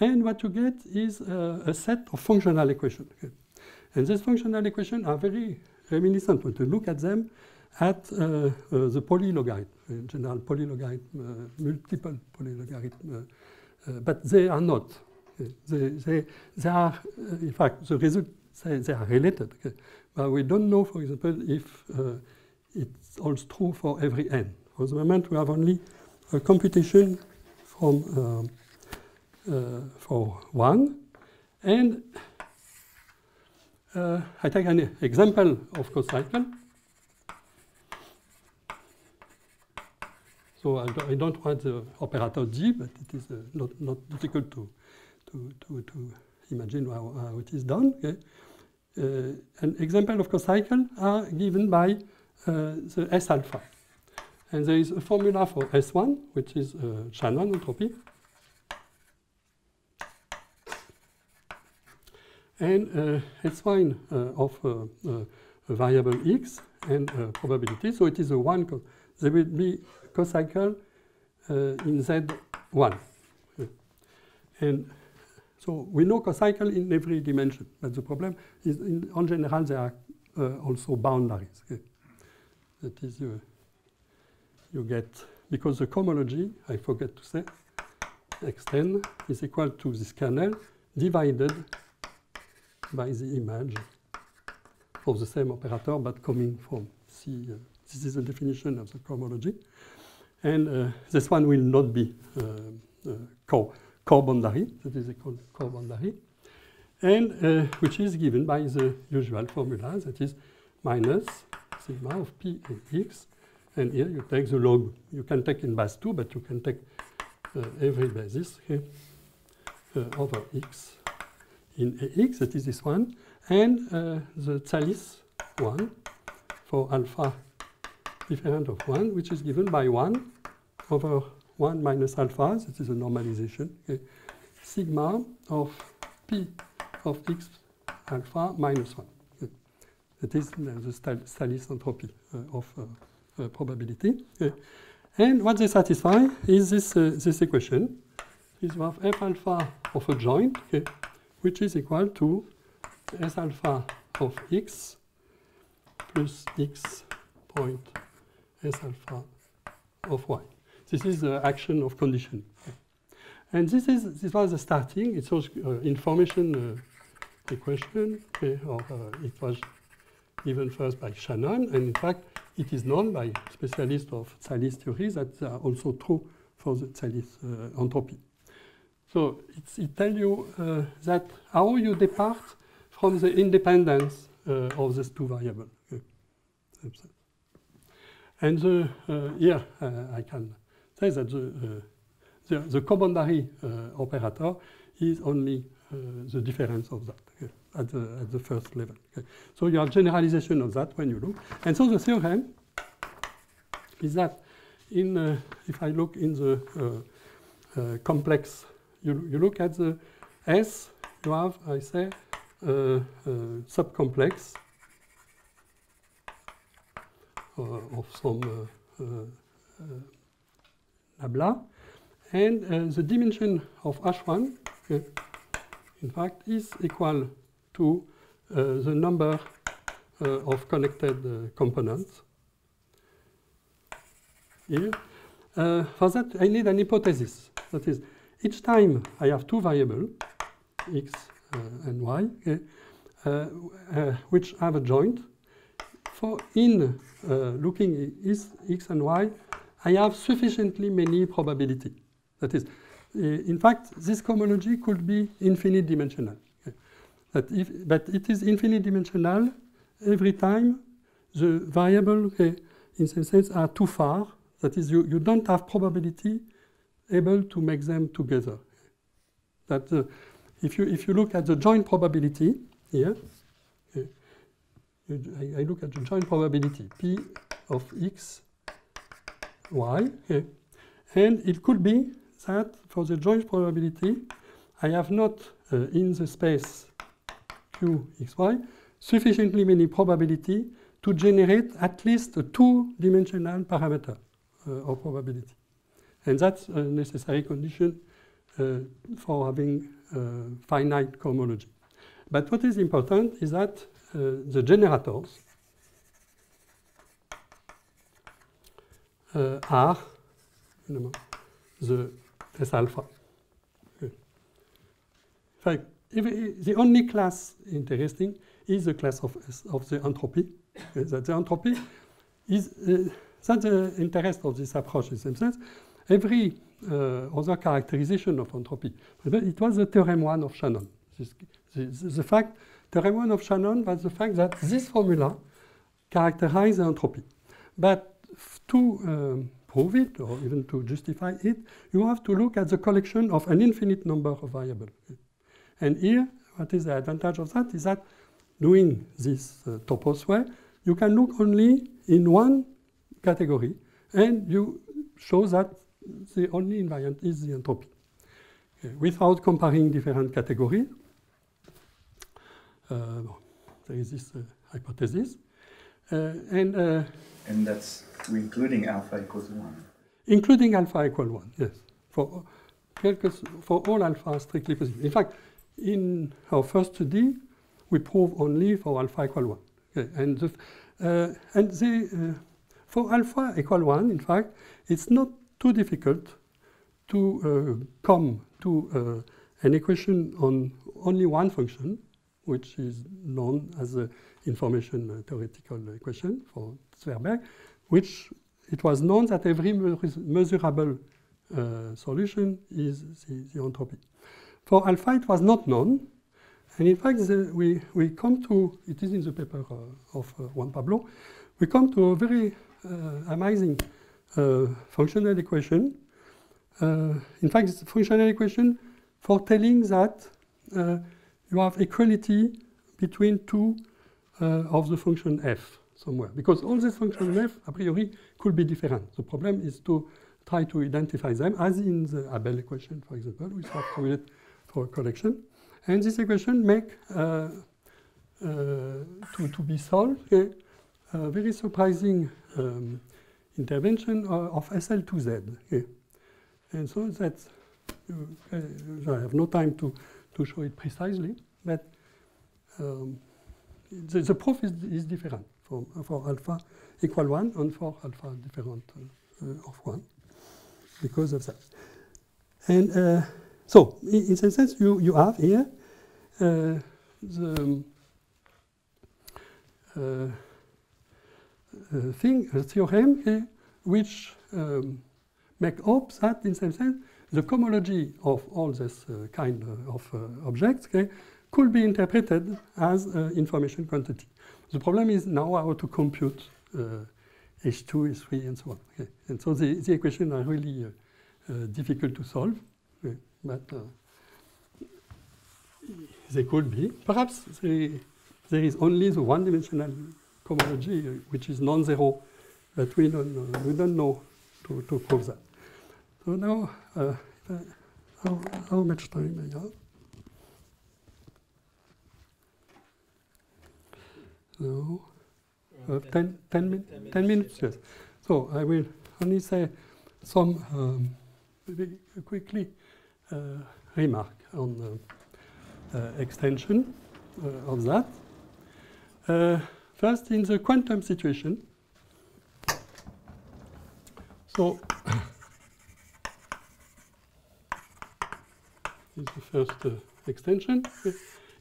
Speaker 1: And what you get is uh, a set of functional equations. Okay? And these functional equations are very reminiscent when you look at them at uh, uh, the polylogarithm, general polylogarithm, uh, multiple polylogarithm, but they are not. Okay? They, they, they are, in fact, the result, they, are related. Okay? But we don't know, for example, if it holds true for every n. For the moment, we have only a computation from uh, uh, for one. And uh, I take an example of cocycle. So I, do, I don't want the operator G, but it is not, not difficult to, to, to, to imagine how, how, it is done. Okay? Uh, an example of cocycle are given by uh, the S alpha. And there is a formula for S1, which is uh, Shannon entropy. And uh, S1 uh, of uh, uh, a variable x and uh, probability. So it is a one. There will be cocycle in Z1. And So we know co-cycle in every dimension, but the problem is, in, general, there are also boundaries. Okay? That is, you get, because the cohomology, I forget to say, xn is equal to this kernel divided by the image of the same operator, but coming from C. Uh, this is the definition of the cohomology. And uh, this one will not be uh, uh core, co-boundary, that is called co-boundary, and uh, which is given by the usual formula, that is minus sigma of p and x. And here you take the log. You can take in base 2, but you can take uh, every basis here over x in Ax, that is this one, and uh, the Tsallis one for alpha different of 1, which is given by 1 over 1 minus alpha, that is a normalization, okay, sigma of p of x alpha minus 1. Okay. That is the Tsallis entropy uh, of uh, uh, probability. Okay. And what they satisfy is this, uh, this equation, is of f alpha of a joint, which is equal to S alpha of x plus x point S alpha of y. This is the action of condition. And this is this was the starting. It was uh, information uh, equation, okay, or uh, it was given first by Shannon, and in fact it is known by specialists of Tsallis theory that they are also true for the Tsallis uh, entropy. So it tells you uh, that how you depart from the independence uh, of these two variables. And the, uh, here I can say that the, the, the co-boundary operator is only the difference of that at, the, at the first level. Okay. So you have generalization of that when you look. And so the theorem is that in, uh, if I look in the uh, uh, complex you, you look at the S, you have, I say, uh, uh, subcomplex uh, of some nabla. And the dimension of H1, in fact, is equal to uh, the number uh, of connected uh, components. Here. for that, I need an hypothesis. That is, each time I have two variables, x uh, and y, uh, uh, which have a joint, for in looking is x and y, I have sufficiently many probability. That is, in fact, this cohomology could be infinite dimensional. Okay. If, but it is infinite dimensional every time the variable, okay, in some sense, are too far. That is, you, you don't have probability able to make them together. That uh, if you if you look at the joint probability here, uh, I, I, look at the joint probability p of x, y, uh, and it could be that for the joint probability, I have not uh, in the space q x y sufficiently many probability to generate at least a two-dimensional parameter uh, of probability. And that's a necessary condition uh, for having uh, finite cohomology. But what is important is that uh, the generators are the S alpha. Fact, the only class interesting is the class of, of the entropy. that the entropy is uh, that's the interest of this approach in some sense every uh, other characterization of entropy. It was the theorem one of Shannon. This, the, the, fact, theorem one of Shannon was the fact that this formula characterizes entropy. But to um, prove it, or even to justify it, you have to look at the collection of an infinite number of variables. And here, what is the advantage of that is that doing this uh, topos way, you can look only in one category, and you show that the only invariant is the entropy. Okay. Without comparing different categories, uh, there is this uh, hypothesis. Uh, and, uh,
Speaker 2: and that's including alpha equals 1?
Speaker 1: Including alpha equal 1, yes. For, for all alpha strictly positive. In fact, in our first study, we prove only for alpha equal 1. Okay. And, the, uh, and the, uh, for alpha equal 1, in fact, it's not too difficult to uh, come to uh, an equation on only one function, which is known as the information uh, theoretical equation for Tverberg, which it was known that every measurable uh, solution is the, the, entropy. For alpha, it was not known. And in fact, the, we, we come to, it is in the paper uh, of uh, Juan Pablo, we come to a very uh, amazing uh, functional equation. Uh, in fact, it's a functional equation for telling that you have equality between two of the function f somewhere. Because all these functions f, a priori, could be different. The problem is to try to identify them, as in the Abel equation, for example, which are formulated for collection. And this equation make, uh, uh, to, to be solved, a, a very surprising um, intervention of SL2Z. Okay. And so that's, uh, I have no time to, to show it precisely, but um, the, the, proof is, is different for, for alpha equal 1 and for alpha different uh, of 1 because of that. And uh, so, in, some sense, you, you have here uh, the uh, uh, thing, theorem which um, make hope that, in some sense, the cohomology of all this uh, kind of objects okay, could be interpreted as information quantity. The problem is now how to compute H2, H3, and so on. Okay. And so the, the equations are really uh, uh, difficult to solve. But uh, they could be. Perhaps they, there is only the one-dimensional cohomology, which is non-zero, but we don't, uh, we don't know to, to prove that. So now, uh, how, how much time I have? So, uh, 10, 10, min 10 minutes, yes. So I will only say some um, quickly remark on uh, extension uh, of that. Uh, first, in the quantum situation, so <coughs> is the first uh, extension.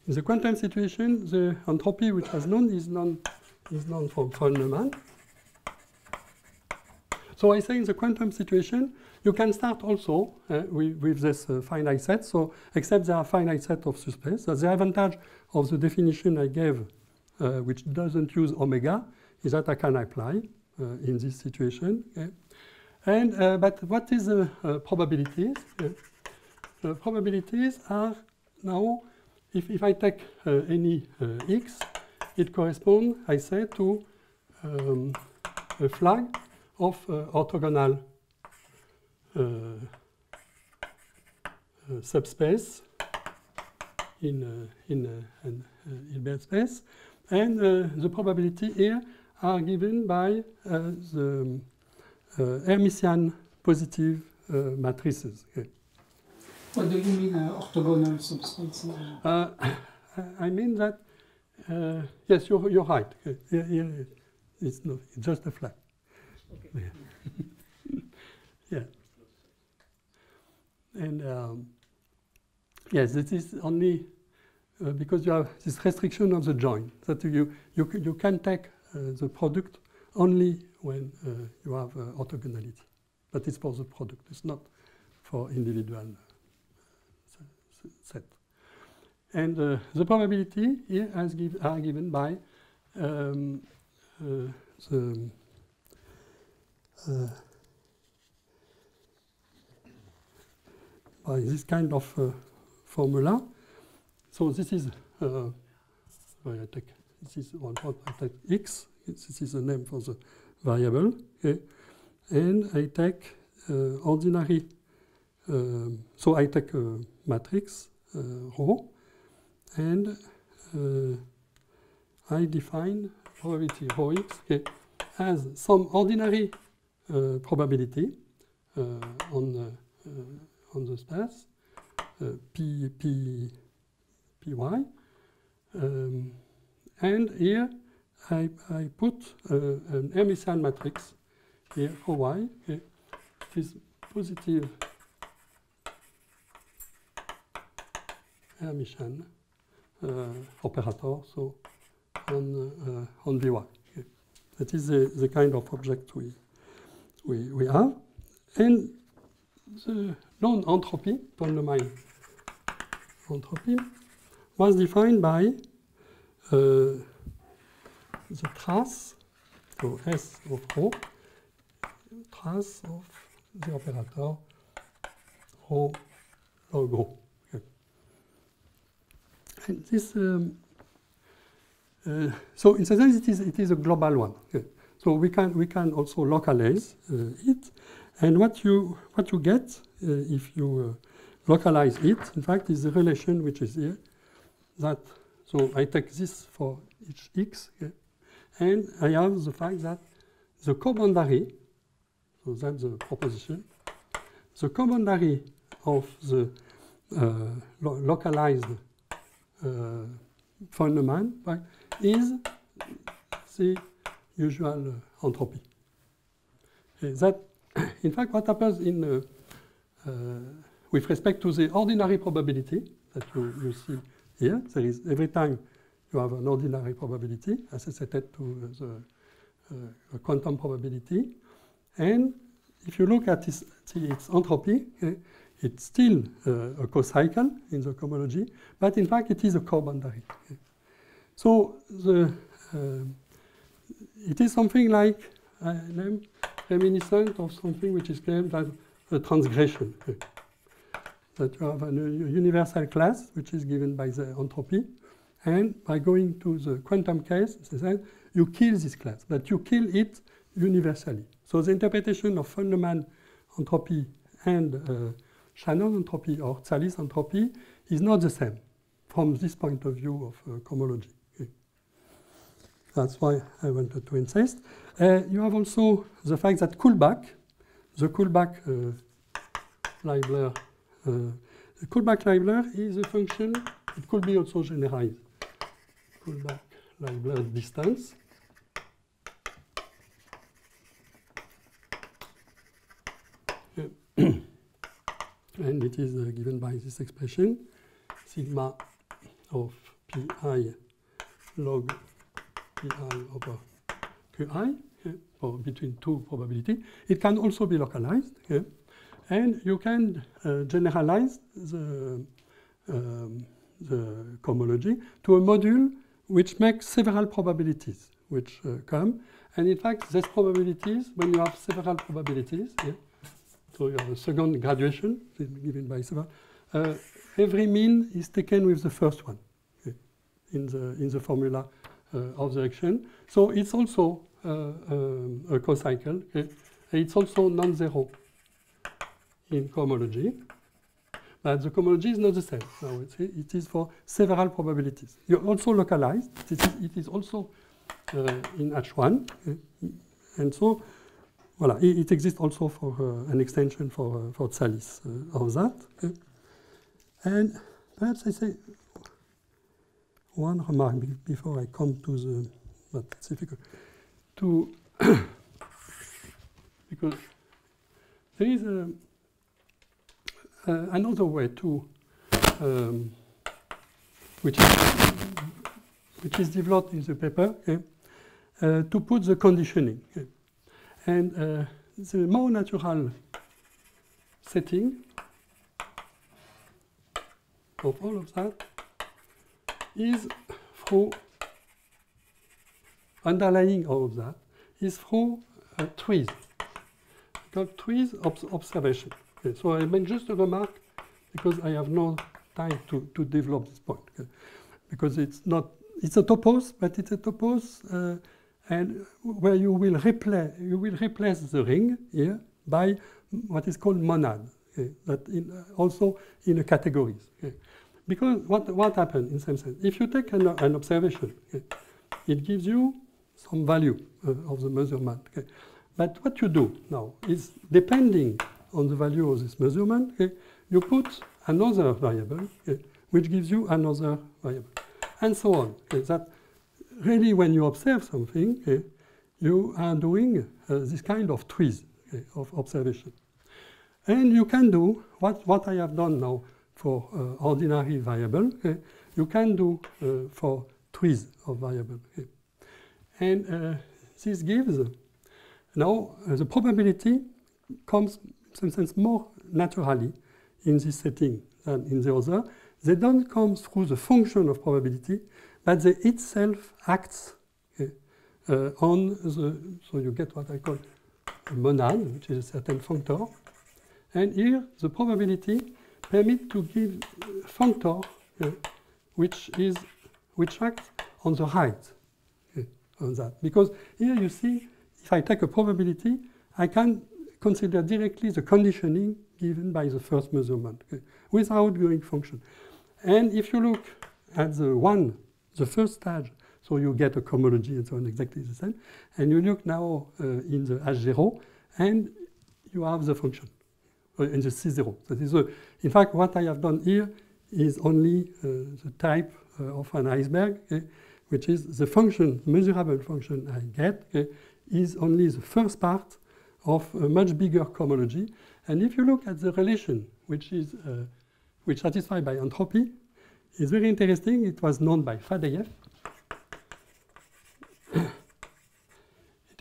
Speaker 1: In the quantum situation, the entropy which was known is known is known from von Neumann. So I say in the quantum situation, you can start also uh, with, with, this uh, finite set. So except there are finite set of subspace. So the advantage of the definition I gave, uh, which doesn't use omega, is that I can apply uh, in this situation. Okay? And uh, but what is the uh, probabilities? The probabilities are now, if, if I take any x, it corresponds, I say, to um, a flag of orthogonal subspace in, in an Hilbert space. And the probability here are given by the Hermitian positive matrices. Okay.
Speaker 3: What do you mean uh, orthogonal subspaces?
Speaker 1: Uh, I mean that uh, yes, you're, you're right. Uh, it's, not, it's just a flag. Okay. <laughs> Yeah. And um, yes, this is only uh, because you have this restriction of the join that you, you, you can take uh, the product only when uh, you have uh, orthogonality. But it's for the product, it's not for individual set. And uh, the probability here give, are given by um, uh, the uh, by this kind of uh, formula. So this is uh, I take this is one part I take x. This is the name for the variable. Okay, and I take uh, ordinary. Um, so I take a matrix rho and uh, I define probability rho x as some ordinary uh, probability uh, on, uh, on the space, p, p, py. Um, and here I, I put uh, an Hermitian matrix here for y. Okay. It is positive Hermitian uh, operator, so on, uh, on Vy. Okay. That is the, the kind of object we, we, we have. And the known entropy, polynomial entropy, was defined by uh, the trace, so S of rho, trace of the operator rho log rho. Okay. And this, um, uh, so in a sense, it is, it is a global one. Okay. So we can, we can also localize uh, it. And what you, what you get if you uh, localize it, in fact, is the relation which is here. That, so I take this for each x, okay, and I have the fact that the co-boundary, so that's the proposition, the co-boundary of the uh, lo localized uh, phenomenon right, is the usual uh, entropy. Okay, that, <coughs> in fact, what happens in uh, uh, with respect to the ordinary probability that you, you see here, there is every time you have an ordinary probability associated to the uh, quantum probability. And if you look at its, its entropy, okay, it's still uh, a co-cycle in the cohomology, but in fact it is a co-boundary. So the, uh, it is something like uh, reminiscent of something which is claimed as a transgression. That you have a universal class, which is given by the entropy, and by going to the quantum case, said, you kill this class, but you kill it universally. So the interpretation of von Neumann entropy and uh, Shannon entropy or Tsallis entropy is not the same from this point of view of uh, cohomology. Okay. That's why I wanted to insist. Uh, you have also the fact that Kullback, the Kullback uh, Leibler, uh, the Kullback Leibler is a function, it could be also generalized Kullback Leibler distance. <coughs> and it is uh, given by this expression sigma of pi log pi over qi or between two probability. It can also be localized, and you can uh, generalize the, um, the cohomology to a module which makes several probabilities which come. And in fact, these probabilities, when you have several probabilities, so you have a second graduation given by several, uh, every mean is taken with the first one okay, in, the, in the formula uh, of the action. So it's also a co-cycle. Okay? It's also non-zero in cohomology. But the cohomology is not the same. Now it is for several probabilities. You also localized. It is, it is also uh, in H1. And so, voilà, it, it exists also for uh, an extension for, uh, for Tsallis uh, of that. Okay. And perhaps I say one remark before I come to the, but it's difficult, to, <coughs> because there is a, uh, another way to, um, which, is, which is developed in the paper, okay, uh, to put the conditioning. Okay. And uh, the more natural setting of all of that is through underlying all of that is through uh, trees, called trees observation. Okay, so I made just a remark because I have no time to, to develop this point. Okay? Because it's not, it's a topos, but it's a topos uh, and where you will replace, you will replace the ring here by what is called monad, okay? that in, uh, also in the categories. Okay? Because what, what happened in some sense? If you take an, an observation, it gives you some value uh, of the measurement. But what you do now is depending on the value of this measurement, okay, you put another variable, okay, which gives you another variable, and so on. Okay, that really, when you observe something, okay, you are doing uh, this kind of trees okay, of observation. And you can do what, what I have done now for uh, ordinary variable, okay, you can do uh, for trees of variable. And uh, this gives, now the probability comes, in some sense, more naturally in this setting than in the other. They don't come through the function of probability, but they itself acts okay, uh, on the, so you get what I call a monad, which is a certain functor. And here, the probability permit to give functor which is which acts on the okay, on that. Because here you see, if I take a probability, I can consider directly the conditioning given by the first measurement okay, without going function. And if you look at the one, the first stage, so you get a cohomology and so on exactly the same, and you look now uh, in the H0, and you have the function uh, in the C0. That is, a, in fact, what I have done here is only uh, the type uh, of an iceberg, okay, which is the function, measurable function I get, okay, is only the first part of a much bigger cohomology. And if you look at the relation, which is uh, which satisfied by entropy, is very interesting. It was known by Faddeev. <coughs> it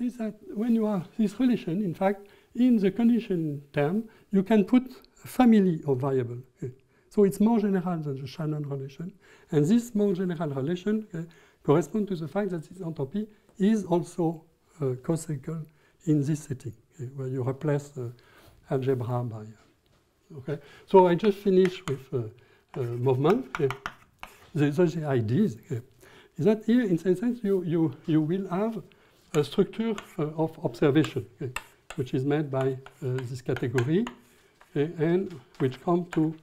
Speaker 1: is that when you have this relation, in fact, in the condition term, you can put a family of variables. Okay. So it's more general than the Shannon relation. And this more general relation okay, corresponds to the fact that this entropy is also uh, in this setting, okay, where you replace uh, algebra by. Okay. So I just finish with uh, uh, movement. Okay. The, the ideas okay, is that here, in some sense, you, you, you will have a structure uh, of observation, okay, which is made by this category, and which come to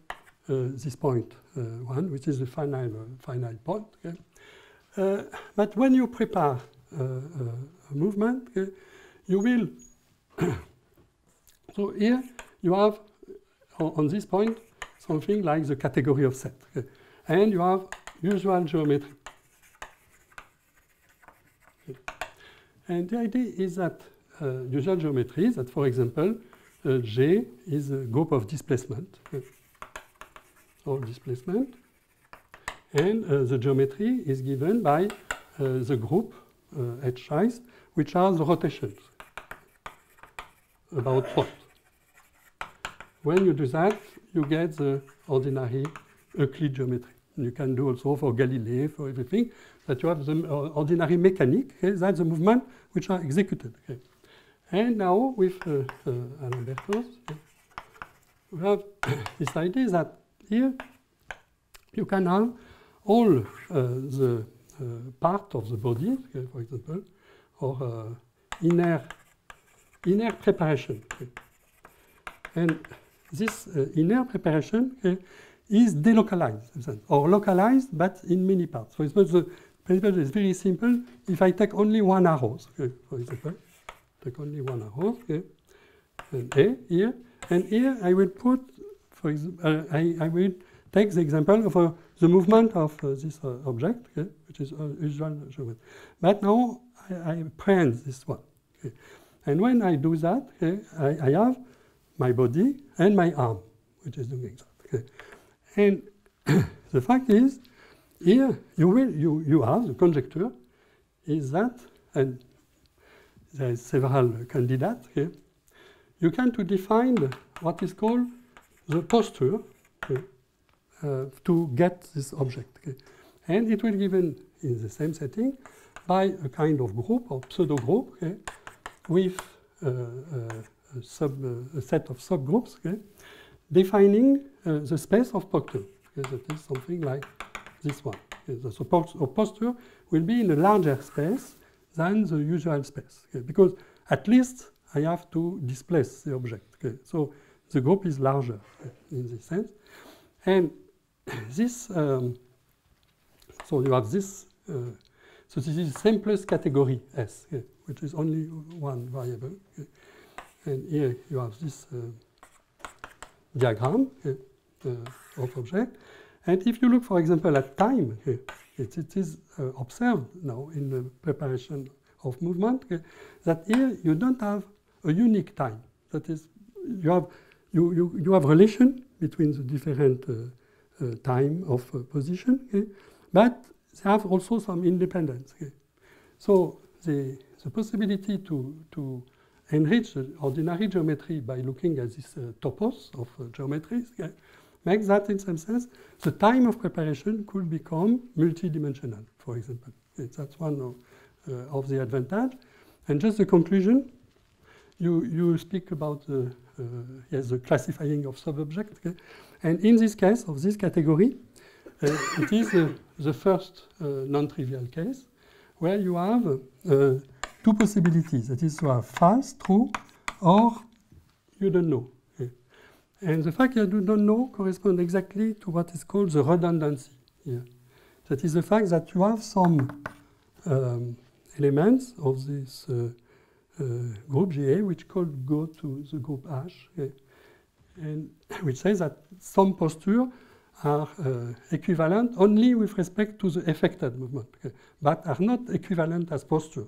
Speaker 1: this point one, which is the final, final point. Okay? Uh, but when you prepare a movement, you will. <coughs> so here you have on this point something like the category of set, and you have usual geometry. And the idea is that uh, usual geometry, is that for example, uh, J is a group of displacement. Or displacement. And uh, the geometry is given by uh, the group uh, H size, which are the rotations. About what? When you do that, you get the ordinary Euclid geometry. You can do also for Galilei, for everything, that you have the ordinary mechanic, okay? that's the movement which are executed. Okay? And now with uh, uh, we have <coughs> this idea that here, you can have all uh, the uh, part of the body, okay, for example, or uh, inner, inner preparation. Okay. And this inner preparation okay, is delocalized, or localized, but in many parts. For example, the principle is very simple. If I take only one arrow, okay, for example, take only one arrow, okay, and A here, and here I will put for example, uh, I, I will take the example of uh, the movement of uh, this uh, object, okay, which is usual geometry. But now I, I prehend this one. Okay. And when I do that, okay, I, I, have my body and my arm, which is doing that. And <coughs> the fact is, here you will you, you have the conjecture is that, and there are several candidates here, you can to define what is called the posture uh, to get this object. Okay. And it will be given in the same setting by a kind of group or pseudo group okay, with uh, uh, a, sub, uh, a, set of subgroups defining uh, the space of posture. that is something like this one. the support of posture will be in a larger space than the usual space because at least I have to displace the object. So the group is larger in this sense. And this, um, so you have this, uh, so this is simplest category S, which is only one variable. And here you have this uh, diagram of object. And if you look, for example, at time, it, it is uh, observed now in the preparation of movement that here you don't have a unique time. That is, you have, you, you, you have relation between the different uh, time of uh, position, okay? but they have also some independence. Okay? So the, the possibility to, to enrich ordinary geometry by looking at this uh, topos of uh, geometries okay? makes that, in some sense, the time of preparation could become multidimensional, for example. Okay? That's one of, uh, of the advantage. And just the conclusion, you, you speak about the, uh, yes, the classifying of sub-objects. Okay? And in this case, of this category, uh, it is uh, the first non-trivial case where you have two possibilities. That is to have false, true, or you don't know. Okay? And the fact that you don't know corresponds exactly to what is called the redundancy. That is the fact that you have some um, elements of this uh, uh, group GA, which could go to the group H, and <laughs> which says that some postures are uh, equivalent only with respect to the affected movement, but are not equivalent as posture.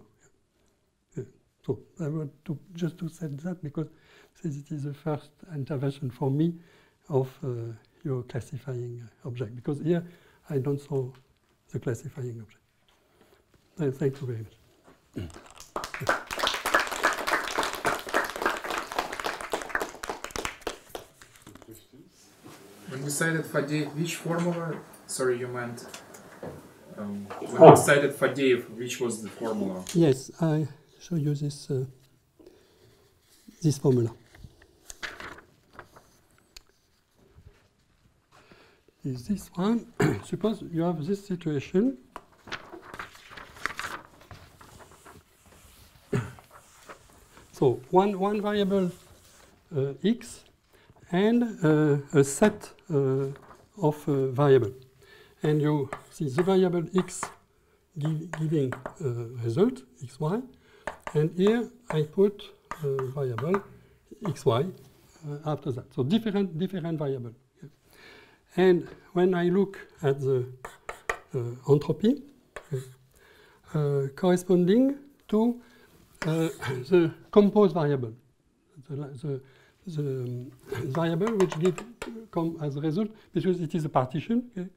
Speaker 1: So I want to just to say that because it is the first intervention for me of uh, your classifying object, because here I don't saw the classifying object. Thank you very much. <clears throat>
Speaker 4: When you cited Faddeev, which formula? Sorry, you meant. Um, when you cited Faddeev, which was the formula?
Speaker 1: Yes, I show you this uh, this formula. Is this one? <coughs> Suppose you have this situation. <coughs> so one one variable uh, x and uh, a set uh, of uh, variable. And you see the variable x give, giving result xy, and here I put variable xy after that. So different different variable. And when I look at the uh, entropy uh, corresponding to uh, <coughs> the compose variable, the, the, the um, <coughs> variable which give come as a result because it is a partition. Okay?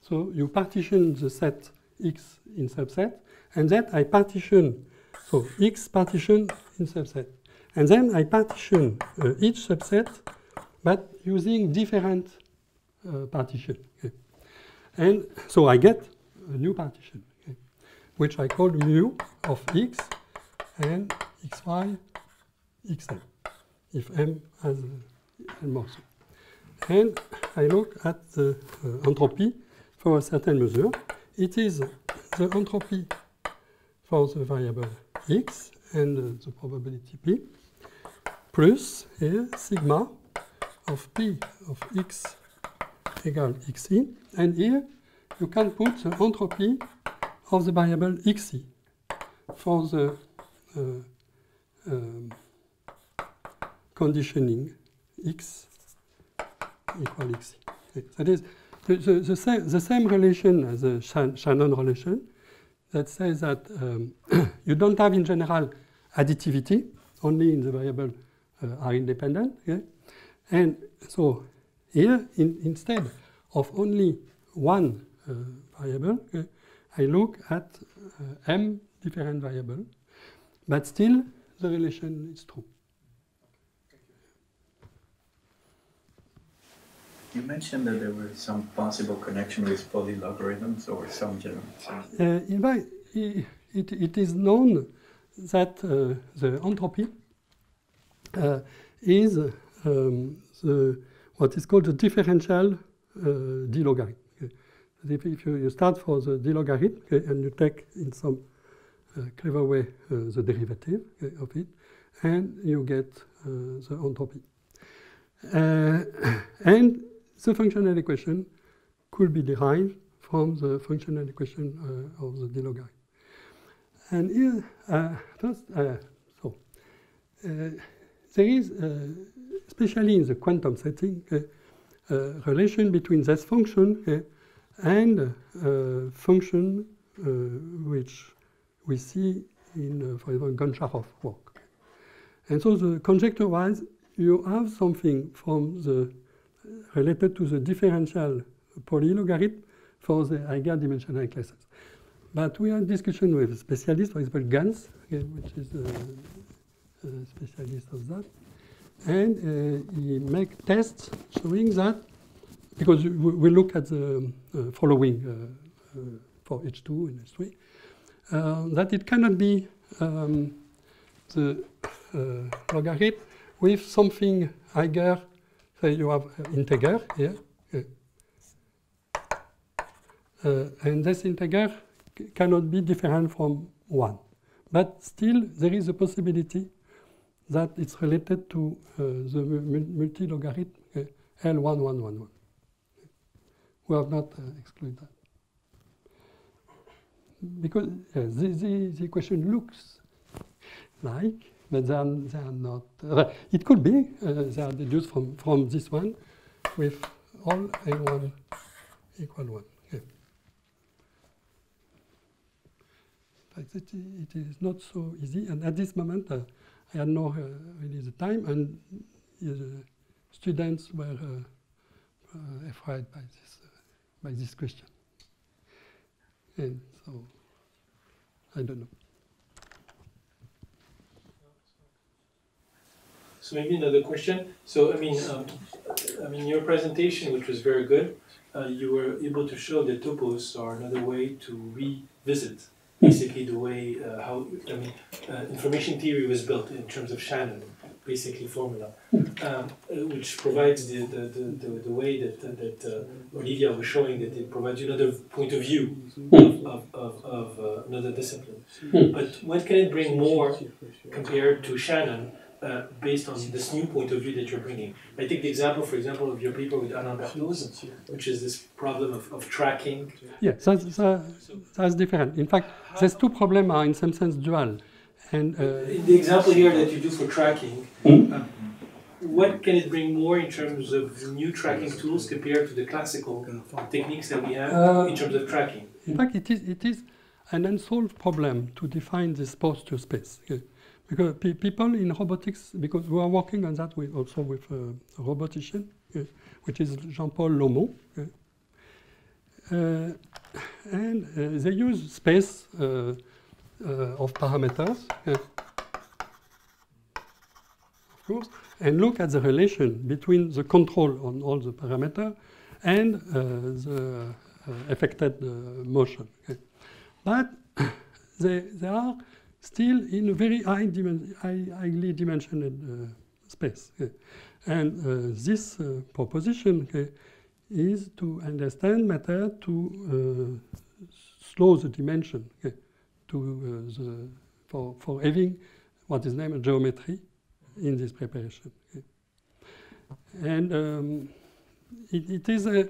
Speaker 1: So you partition the set x in subset, and then I partition so x partition in subset, and then I partition uh, each subset, but using different uh, partition. Okay? And so I get a new partition, okay? which I call mu of x and xy xn if m has a morceau. And I look at the uh, entropy for a certain measure. It is the entropy for the variable x and uh, the probability p plus here sigma of p of x equal xc. And here you can put the entropy of the variable xc for the uh, um, conditioning x equal x. That is the, the, the, same, the same relation as the Shannon relation that says that um, <coughs> you don't have in general additivity, only in the variable uh, are independent. Okay? And so here, in, instead of only one uh, variable, okay, I look at uh, m different variable, but still the relation is true.
Speaker 2: You mentioned that there was some possible connection with polylogarithms or some general.
Speaker 1: Uh, in fact, it, it is known that uh, the entropy uh, is um, the, what is called the differential uh, dilogarithm. If, if you, you, start for the dilogarithm okay, and you take in some uh, clever way uh, the derivative okay, of it, and you get the entropy. <coughs> and the functional equation could be derived from the functional equation uh, of the d. And here, uh, first, uh, so uh, there is, uh, especially in the quantum setting, uh, uh, relation between this function and function which we see in, for example, Goncharov work. And so the conjecture was you have something from the related to the differential polylogarithm for the higher dimensional classes. But we are in discussion with specialists, for example, Gangl, okay, which is a, a, specialist of that. And uh, he make tests showing that, because we, we look at the uh, following uh, uh for H2 and H3, uh, that it cannot be um, the uh, logarithm with something higher, say you have integer here, and this integer cannot be different from 1. But still, there is a possibility that it's related to uh, the multi-logarithm uh, L1111. We have not uh, excluded that. Because the, the, the equation looks like, but then they are not. Uh, it could be, uh, they are deduced from, from this one with all A1 equal 1. it, it is not so easy. And at this moment, uh, I had no uh, really the time, and the students were uh, uh, afraid by this by this question. And so, I don't know.
Speaker 5: So maybe another question. So I mean, um, I mean, your presentation, which was very good, uh, you were able to show that topos are another way to revisit basically the way uh, how I mean uh, information theory was built in terms of Shannon basically formula, um, which provides the, the, the, the, way that, that uh, Olivia was showing that it provides another point of view of, of, of, of uh, another discipline. But what can it bring more compared to Shannon uh, based on this new point of view that you're bringing. I take the example, for example, of your paper with Alain Berthoz, which is this problem of, of tracking.
Speaker 1: Yeah, that's, that's different. In fact, these two problems are in some sense dual. And uh,
Speaker 5: the example here that you do for tracking, mm-hmm. uh, what can it bring more in terms of new tracking tools compared to the classical techniques that we have uh, in terms of tracking?
Speaker 1: In fact, it is, it is an unsolved problem to define this posture space. Because pe people in robotics, because we are working on that with also with a robotician, uh, which is Jean-Paul Laumond. Uh, uh, and uh, they use space uh, of parameters, of course, and look at the relation between the control on all the parameters and the affected motion. Okay. But <coughs> they, they are still in a very high dimen high, highly dimensioned uh, space. Okay. And uh, this uh, proposition okay, is to understand matter to slow the dimension okay, to the, for, for having what is named geometry in this preparation. Okay. And um, it, it is a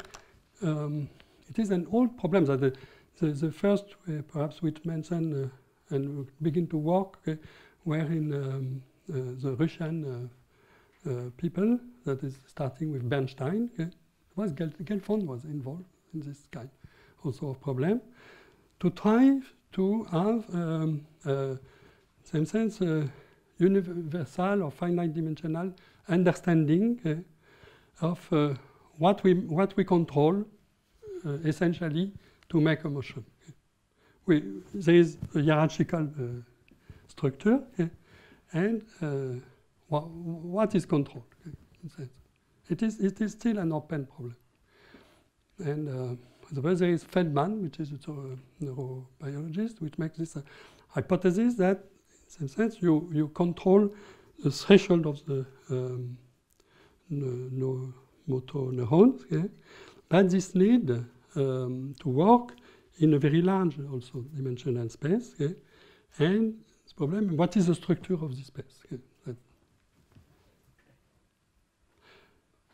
Speaker 1: um, it is an old problem that the, the, the first uh, perhaps which mentioned uh, and begin to work okay, wherein um, uh, the Russian uh, uh, people that is starting with Bernstein okay, was Gel Gelfand was involved in this kind also of problem to try to have um, uh, same sense uh, universal or finite dimensional understanding okay, of what we what we control essentially to make a motion we, there is a hierarchical uh, structure, okay? and uh, wha what is controlled? Okay? It is, it is still an open problem. And uh, there is Feldman, which is a neurobiologist, which makes this hypothesis that, in some sense, you, you control the threshold of the um, no, motor neurons, okay? but this need um, to work in a very large also dimensional space. Okay? And the problem, what is the structure of this space? Okay?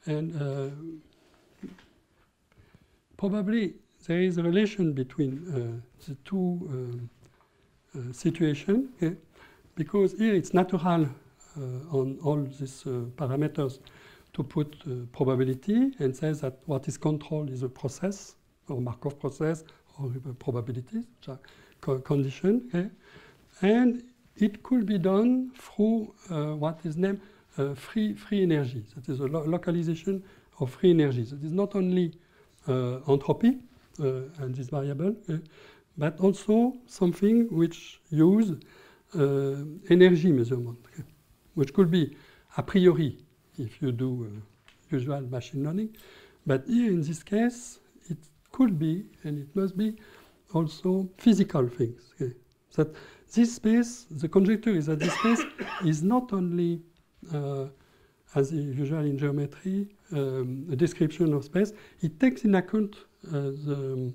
Speaker 1: And uh, probably there is a relation between uh, the two uh, uh situations, okay? because here it's natural uh, on all these uh, parameters to put probability and says that what is controlled is a process or Markov process probabilities, which are co conditions. Okay? And it could be done through uh, what is named uh, free, free energy. That is a lo localization of free energy. That is not only uh, entropy and this variable, but also something which use energy measurement, which could be a priori if you do usual machine learning. But here in this case, could be and it must be also physical things. Okay? That this space, the conjecture is that this space <coughs> is not only, uh, as usual in geometry, um, a description of space, it takes in account uh, the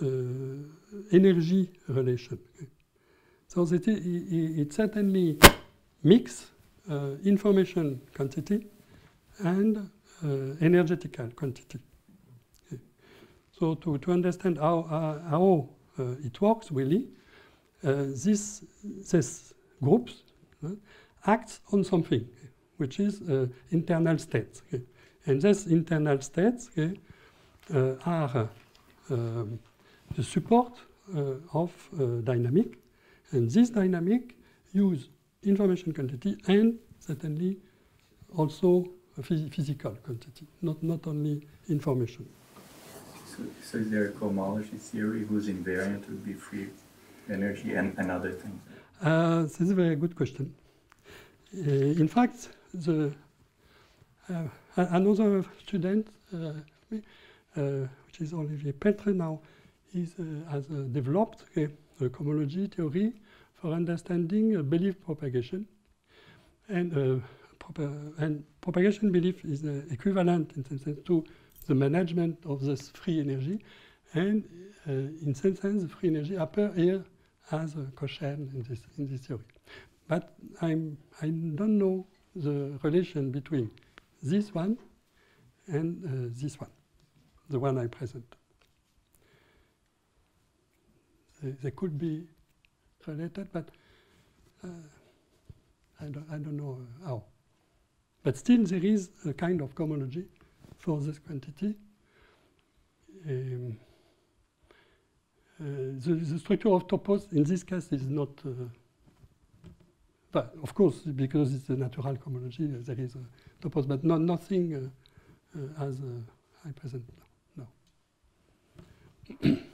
Speaker 1: um, energy relation. Okay? So it, it, it certainly mix uh, information quantity and uh, energetical quantity. So to, to understand how, uh, how it works really, this, this groups acts on something, which is internal states. Okay. And these internal states okay, are um, the support uh, of uh, dynamic. And this dynamic use information quantity and certainly also phys physical quantity, not, not only information.
Speaker 2: So, so is there a cohomology theory whose invariant would be free energy and, and other things?
Speaker 1: Uh, this is a very good question. Uh, in fact, the, uh, another student, uh, uh, which is Olivier Peltre now, is, uh, has developed a cohomology theory for understanding belief propagation. And, and propagation belief is equivalent in some sense to the management of this free energy. And uh, in some sense, free energy appear here as a quotient in this, in this theory. But I'm, I don't know the relation between this one and uh, this one, the one I present. They, they could be related, but uh, I, don't, I don't know how. But still, there is a kind of cohomology for this quantity. Um, uh, the, the, structure of topos in this case is not, uh, but of course, because it's a natural cohomology, uh, there is a topos, but not, nothing uh, uh, as uh, I present now. No. <clears throat>